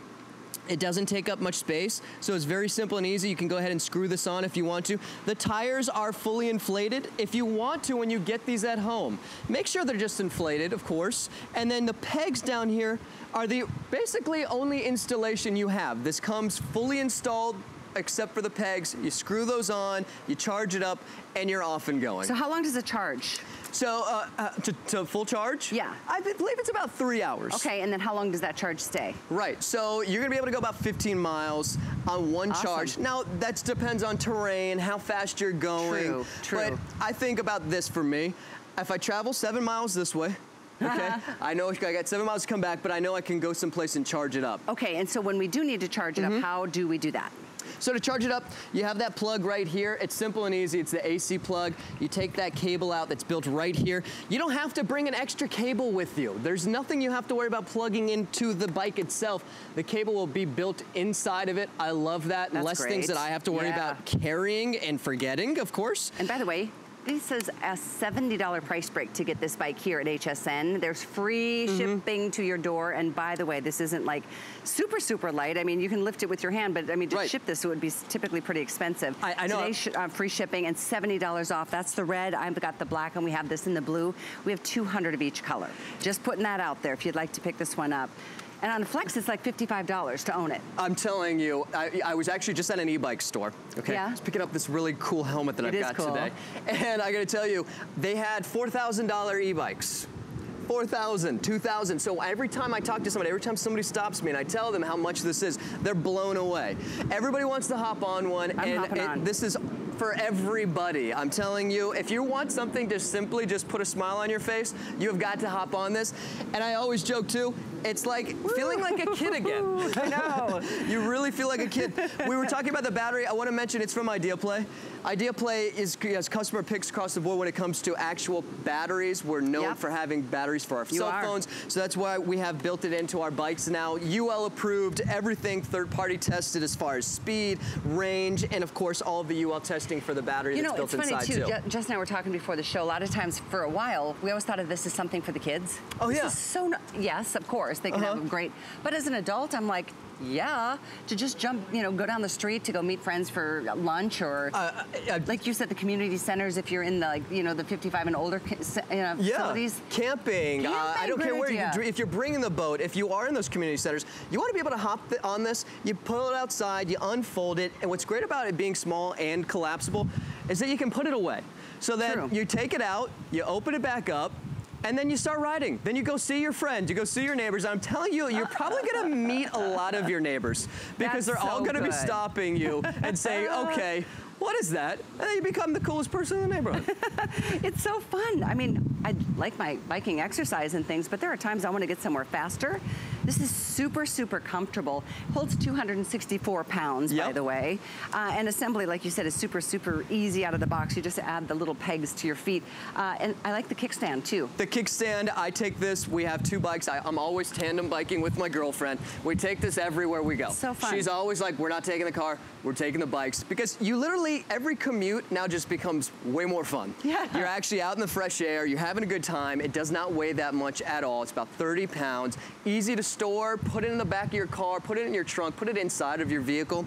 it doesn't take up much space, so it's very simple and easy. You can go ahead and screw this on if you want to. The tires are fully inflated. If you want to, when you get these at home, make sure they're just inflated, of course. And then the pegs down here are the basically only installation you have. This comes fully installed, except for the pegs. You screw those on, you charge it up, and you're off and going. So how long does it charge? So uh, uh, to, to full charge? Yeah. I believe it's about three hours. Okay, and then how long does that charge stay? Right, so you're gonna be able to go about 15 miles on one Awesome. charge. Now, that depends on terrain, how fast you're going. True, true. But I think about this for me. If I travel seven miles this way, [LAUGHS] okay, I know I got seven miles to come back, but I know I can go someplace and charge it up. Okay, and so when we do need to charge it Mm-hmm. up, how do we do that? So to charge it up, you have that plug right here. It's simple and easy. It's the AC plug. You take that cable out that's built right here. You don't have to bring an extra cable with you. There's nothing you have to worry about plugging into the bike itself. The cable will be built inside of it. I love that. That's Less great. things that I have to worry Yeah. about carrying and forgetting, of course. And by the way, this is a $70 price break to get this bike here at HSN. There's free Mm-hmm. shipping to your door. And by the way, this isn't like super, super light. I mean, you can lift it with your hand, but I mean, to Right. ship this, it would be typically pretty expensive. I- I know. Today, sh- uh, free shipping and $70 off. That's the red. I've got the black and we have this in the blue. We have 200 of each color. Just putting that out there if you'd like to pick this one up. And on Flex, it's like $55 to own it. I'm telling you, I, I was actually just at an e-bike store. Okay, Yeah. I was picking up this really cool helmet that It I've got cool. today, and I got to tell you, they had four thousand dollar e-bikes. 4,000, 2,000. So every time I talk to somebody, every time somebody stops me and I tell them how much this is, they're blown away. Everybody wants to hop on one, I'm and hopping it- on. this is for everybody. I'm telling you, if you want something to simply just put a smile on your face, you have got to hop on this. And I always joke too, it's like feeling like a kid again. I know. [LAUGHS] you really feel like a kid. We were talking about the battery. I want to mention it's from Idea Play. Idea Play is has customer picks across the board when it comes to actual batteries. We're known Yep. for having batteries for our You cell are. phones, so that's why we have built it into our bikes now. UL approved, everything third-party tested as far as speed, range, and of course all of the UL testing for the battery You that's know, built it's funny too. too. Just now we're talking before the show. A lot of times, for a while, we always thought of this as something for the kids. Oh, This yeah. is so no- yes, of course they can Uh-huh. have them great. But as an adult, I'm like, yeah, to just jump, you know, go down the street to go meet friends for lunch or, Uh, like you said, the community centers. If you're in the, like, you know, the 55 and older you know, Yeah, facilities. camping. uh, I don't care where you. idea. dr- If you're bringing the boat, if you are in those community centers, you want to be able to hop th- on this. You pull it outside, you unfold it, and what's great about it being small and collapsible is that you can put it away. So then True. you take it out, you open it back up. And then you start riding. Then you go see your friends. You go see your neighbors. I'm telling you, you're probably gonna [LAUGHS] meet a lot of your neighbors because That's they're all so gonna be stopping you and saying, [LAUGHS] uh-huh. okay, what is that? And then you become the coolest person in the neighborhood. [LAUGHS] It's so fun. I mean, I like my biking exercise and things, but there are times I want to get somewhere faster. This is super, super comfortable. Holds 264 pounds, by the way. Uh, and assembly, like you said, is super, super easy out of the box. You just add the little pegs to your feet. Uh, and I like the kickstand too. The kickstand, I take this. We have two bikes. I, I'm always tandem biking with my girlfriend. We take this everywhere we go. So fun. She's always like, we're not taking the car, we're taking the bikes. Because you literally, every commute now just becomes way more fun. Yeah. You're actually out in the fresh air, you're having a good time. It does not weigh that much at all. It's about 30 pounds. Easy to store, put it in the back of your car, put it in your trunk, put it inside of your vehicle.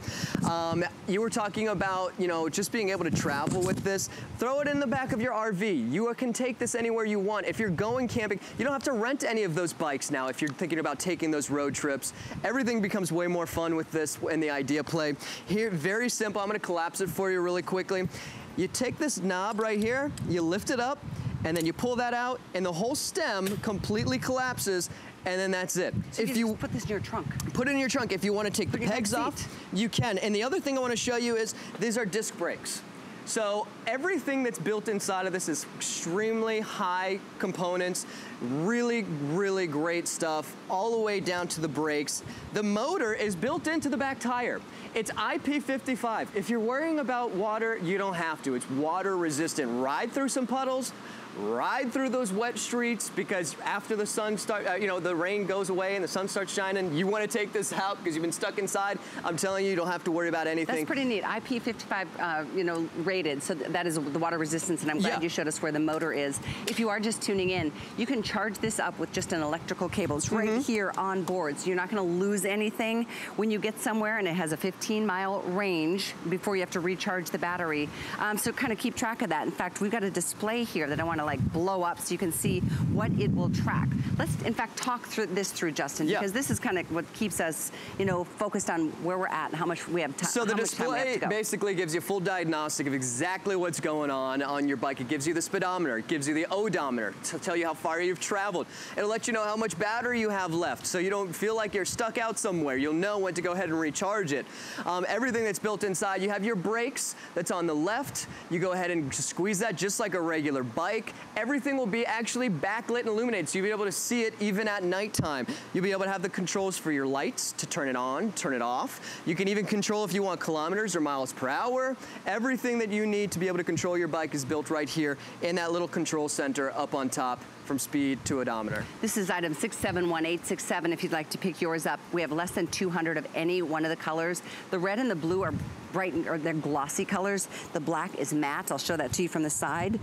Um, you were talking about, you know, just being able to travel with this. Throw it in the back of your RV. You can take this anywhere you want. If you're going camping, you don't have to rent any of those bikes now if you're thinking about taking those road trips. Everything becomes way more fun with this and the idea play. Here, very simple. I'm gonna collapse it for you really quickly. You take this knob right here, you lift it up, and then you pull that out, and the whole stem completely collapses, and then that's it. So you, just put this in your trunk. Put it in your trunk. If you want to take the Put your pegs off, you can. And the other thing I want to show you is these are disc brakes. So everything that's built inside of this is extremely high components, really, really great stuff, all the way down to the brakes. The motor is built into the back tire. It's IP55. If you're worrying about water, you don't have to. It's water resistant. Ride through some puddles, ride through those wet streets because after the sun start, uh, you know, the rain goes away and the sun starts shining, you want to take this out because you've been stuck inside. I'm telling you, you don't have to worry about anything. That's pretty neat. IP55, uh, you know, rated. So th that is the water resistance, and I'm glad Yeah. you showed us where the motor is. If you are just tuning in, you can charge this up with just an electrical cable. It's right Mm-hmm. here on board, so you're not going to lose anything when you get somewhere, and it has a 15 mile range before you have to recharge the battery. Um, so kind of keep track of that. In fact, we've got a display here that I want to like blow up so you can see what it will track. Let's, in fact, talk through this through Justin Yeah. because this is kind of what keeps us, you know, focused on where we're at and how much we have time. So the how much time we have display basically gives you a full diagnostic of exactly what's going on on your bike. It gives you the speedometer, it gives you the odometer to tell you how far you've traveled. It'll let you know how much battery you have left so you don't feel like you're stuck out somewhere. You'll know when to go ahead and recharge it. Um, everything that's built inside, you have your brakes that's on the left. You go ahead and squeeze that just like a regular bike. Everything will be actually backlit and illuminated so you'll be able to see it even at nighttime. You'll be able to have the controls for your lights to turn it on, turn it off. You can even control if you want kilometers or miles per hour. Everything that you need to be able to control your bike is built right here in that little control center up on top from speed to odometer. This is item 671867 if you'd like to pick yours up. We have less than 200 of any one of the colors. The red and the blue are bright, or they're glossy colors. The black is matte. I'll show that to you from the side.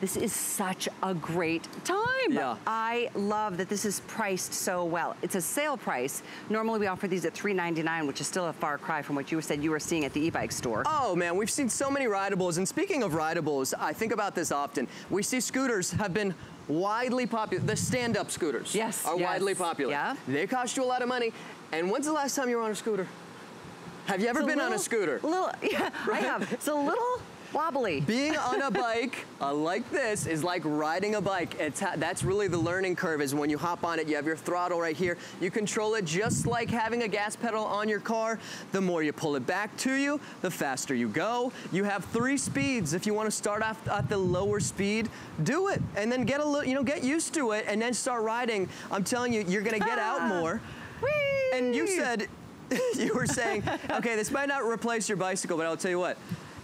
This is such a great time. Yeah. I love that this is priced so well. It's a sale price. Normally we offer these at $3.99, which is still a far cry from what you said you were seeing at the e-bike store. Oh man, we've seen so many rideables. And speaking of rideables, I think about this often. We see scooters have been widely popular. The stand-up scooters Yes, are yes. widely popular. Yeah. They cost you a lot of money. And when's the last time you were on a scooter? Have you ever It's been on a little- scooter? Little, [LAUGHS] yeah, I have. It's a little wobbly. Being [LAUGHS] on a bike uh, like this is like riding a bike. That's really the learning curve is when you hop on it, you have your throttle right here. You control it just like having a gas pedal on your car. The more you pull it back to you, the faster you go. You have three speeds. If you want to start off at the lower speed, do it. And then get a little, you know, get used to it and then start riding. I'm telling you, you're going to get out more. And you said, [LAUGHS] you were saying, [LAUGHS] okay, this might not replace your bicycle, but I'll tell you what.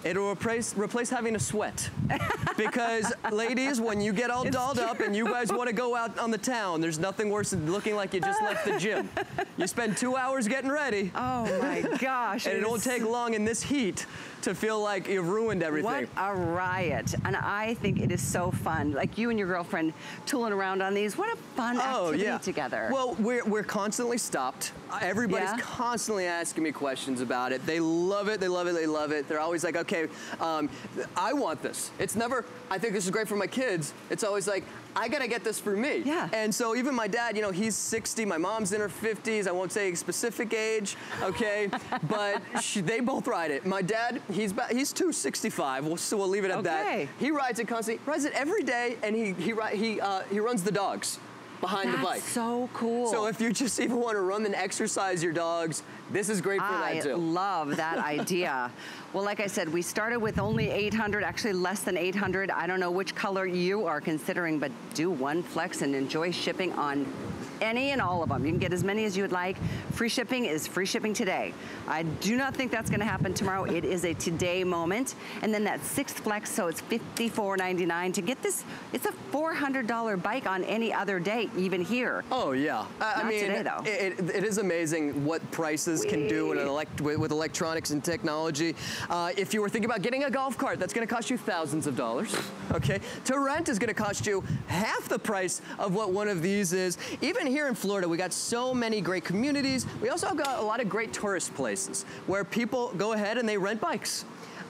It'll replace replace having to sweat. [LAUGHS] Because ladies, when you get all dolled up and you guys want to go out on the town, there's nothing worse than looking like you just left the gym. You spend two hours getting ready. [LAUGHS] Oh my gosh. And it it won't take long in this heat to feel like you've ruined everything. What a riot. And I think it is so fun. Like you and your girlfriend tooling around on these. What a fun oh, activity together. Oh, Well, we're, we're constantly stopped. Everybody's Yeah? constantly asking me questions about it. They love it, they love it, they love it. They're always like, okay, um, I want this. It's never, I think this is great for my kids. It's always like, I gotta get this for me. Yeah. And so even my dad, you know, he's 60, my mom's in her 50s. I won't say a specific age, okay? [LAUGHS] but she, they both ride it. My dad, he's about, he's 265, we'll- so we'll leave it at that. Okay. He rides it constantly, rides it every day, and he he he uh, he runs the dogs behind That's the bike. so cool. So if you just even want to run and exercise your dogs, this is great for I that too. I love that [LAUGHS] idea. Well, like I said, we started with only 800, actually less than 800. I don't know which color you are considering, but do one flex and enjoy shipping on any and all of them. You can get as many as you would like. Free shipping is free shipping today. I do not think that's gonna happen tomorrow. It is a today moment. And then that sixth flex, so it's $54.99. To get this, it's a $400 bike on any other day, even here. Oh yeah, I, I Not mean, today, though. It, it- it is amazing what prices can do elect, with, with electronics and technology. Uh, if you were thinking about getting a golf cart, that's going to cost you thousands of dollars. Okay, to rent is going to cost you half the price of what one of these is. Even here in Florida, we got so many great communities. We also have got a lot of great tourist places where people go ahead and they rent bikes.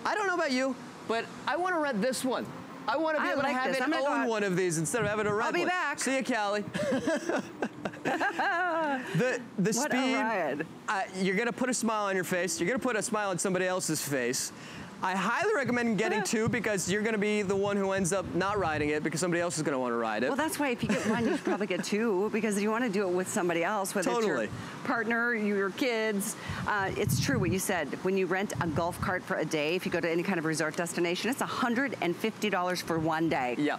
I don't know about you, but I want to rent this one. I want to be I able like to have this. it gonna own one of these instead of having to rent one. I'll be one. back. See you, Callie. [LAUGHS] [LAUGHS] the the What speed. Uh, you're gonna put a smile on your face. You're gonna put a smile on somebody else's face. I highly recommend getting [LAUGHS] two because you're gonna be the one who ends up not riding it because somebody else is gonna wanna ride it. Well, that's why if you get one, you should probably get two because you want to do it with somebody else, whether Totally. it's your partner, your kids. Uh, it's true what you said. When you rent a golf cart for a day, if you go to any kind of resort destination, it's $150 for one day. Yeah.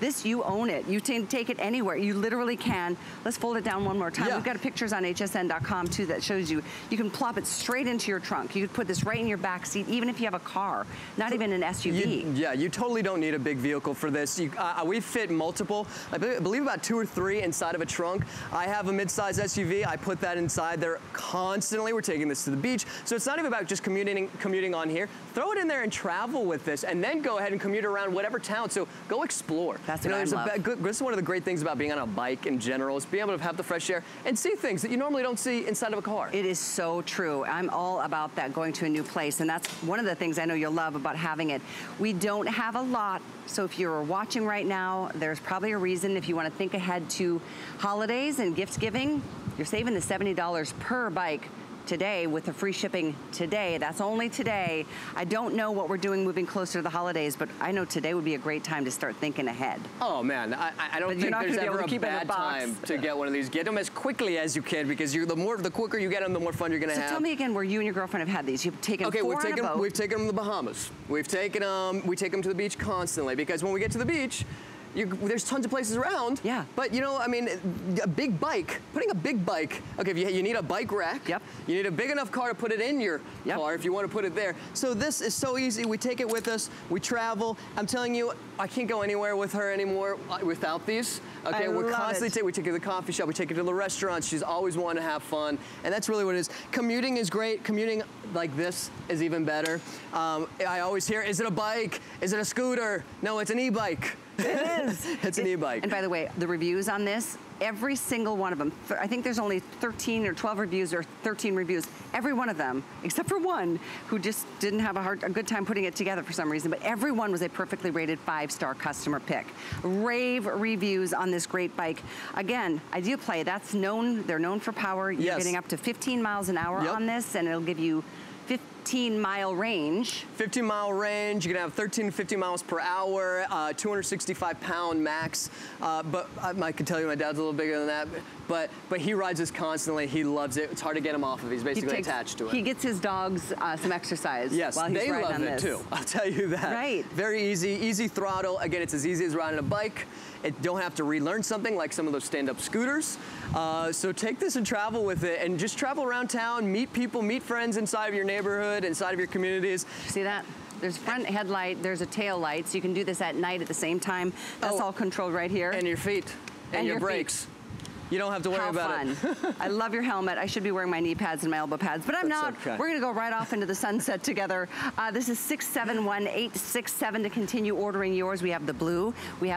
This, you own it. You can take it anywhere. You literally can. Let's fold it down one more time. Yeah. We've got pictures on hsn.com too that shows you. You can plop it straight into your trunk. You could put this right in your back seat, even if you have a car, not even an SUV. You- yeah, you totally don't need a big vehicle for this. You, uh, we fit multiple, I believe about two or three inside of a trunk. I have a midsize SUV. I put that inside there constantly. We're taking this to the beach. So it's not even about just commuting, commuting on here. Throw it in there and travel with this and then go ahead and commute around whatever town. So go explore. That's you know, what I there's a this is one of the great things about being on a bike in general is being able to have the fresh air and see things that you normally don't see inside of a car. It is so true. I'm all about that, going to a new place. And that's one of the things I know you'll love about having it. We don't have a lot. So if you're watching right now, there's probably a reason if you want to think ahead to holidays and gift giving, you're saving the $70 per bike today with the free shipping today. That's only today. I don't know what we're doing moving closer to the holidays, but I know today would be a great time to start thinking ahead. Oh man, I, I- don't But think there's ever a keep it in the bad time to get one of these. Get them as quickly as you can because you're the more the quicker you get them, the more fun you're gonna So have. tell me again where you and your girlfriend have had these. You've taken Okay, four we've on a taken boat. we've taken them to the Bahamas. We've taken them we take them to the beach constantly because when we get to the beach. You, there's tons of places around. Yeah. But you know, I mean, a big bike, putting a big bike. Okay, if you, you need a bike rack. Yep. You need a big enough car to put it in your Yep. car if you want to put it there. So this is so easy. We take it with us. We travel. I'm telling you, I can't go anywhere with her anymore uh, without these. Okay, I we're constantly take, we take her to the coffee shop, we take her to the restaurants. She's always wanting to have fun, and that's really what it is. Commuting is great. Commuting like this is even better. Um, I always hear, is it a bike? Is it a scooter? No, it's an e-bike. It is. [LAUGHS] It's an e-bike. And by the way, the reviews on this, every single one of them, I think there's only 13 or 12 reviews or 13 reviews. Every one of them, except for one who just didn't have a, hard, a good time putting it together for some reason, but everyone was a perfectly rated five-star customer pick. Rave reviews on this great bike. Again, Idea Play, that's known, they're known for power. You're Yes. getting up to 15 miles an hour Yep. on this, and it'll give you 15 mile range. 15 mile range. You can have 13 to 50 miles per hour, uh, 265 pound max. Uh, but I, I can tell you, my dad's a little bigger than that. But but he rides this constantly. He loves it. It's hard to get him off of. He's He basically takes- attached to it. He gets his dogs uh, some exercise Yes, while he's they riding love on it this. too. I'll tell you that. Right. Very easy, easy throttle. Again, it's as easy as riding a bike. It don't have to relearn something like some of those stand-up scooters. Uh, so take this and travel with it, and just travel around town, meet people, meet friends inside of your neighborhood, inside of your communities. See that? There's front headlight, there's a tail light, so you can do this at night at the same time. That's Oh. all controlled right here. And your feet, and, And your, your brakes. You don't have to worry How about fun. it. [LAUGHS] I love your helmet. I should be wearing my knee pads and my elbow pads, but I'm That's not. okay. We're gonna go right off into the sunset together. Uh, this is 671867 to continue ordering yours. We have the blue, we have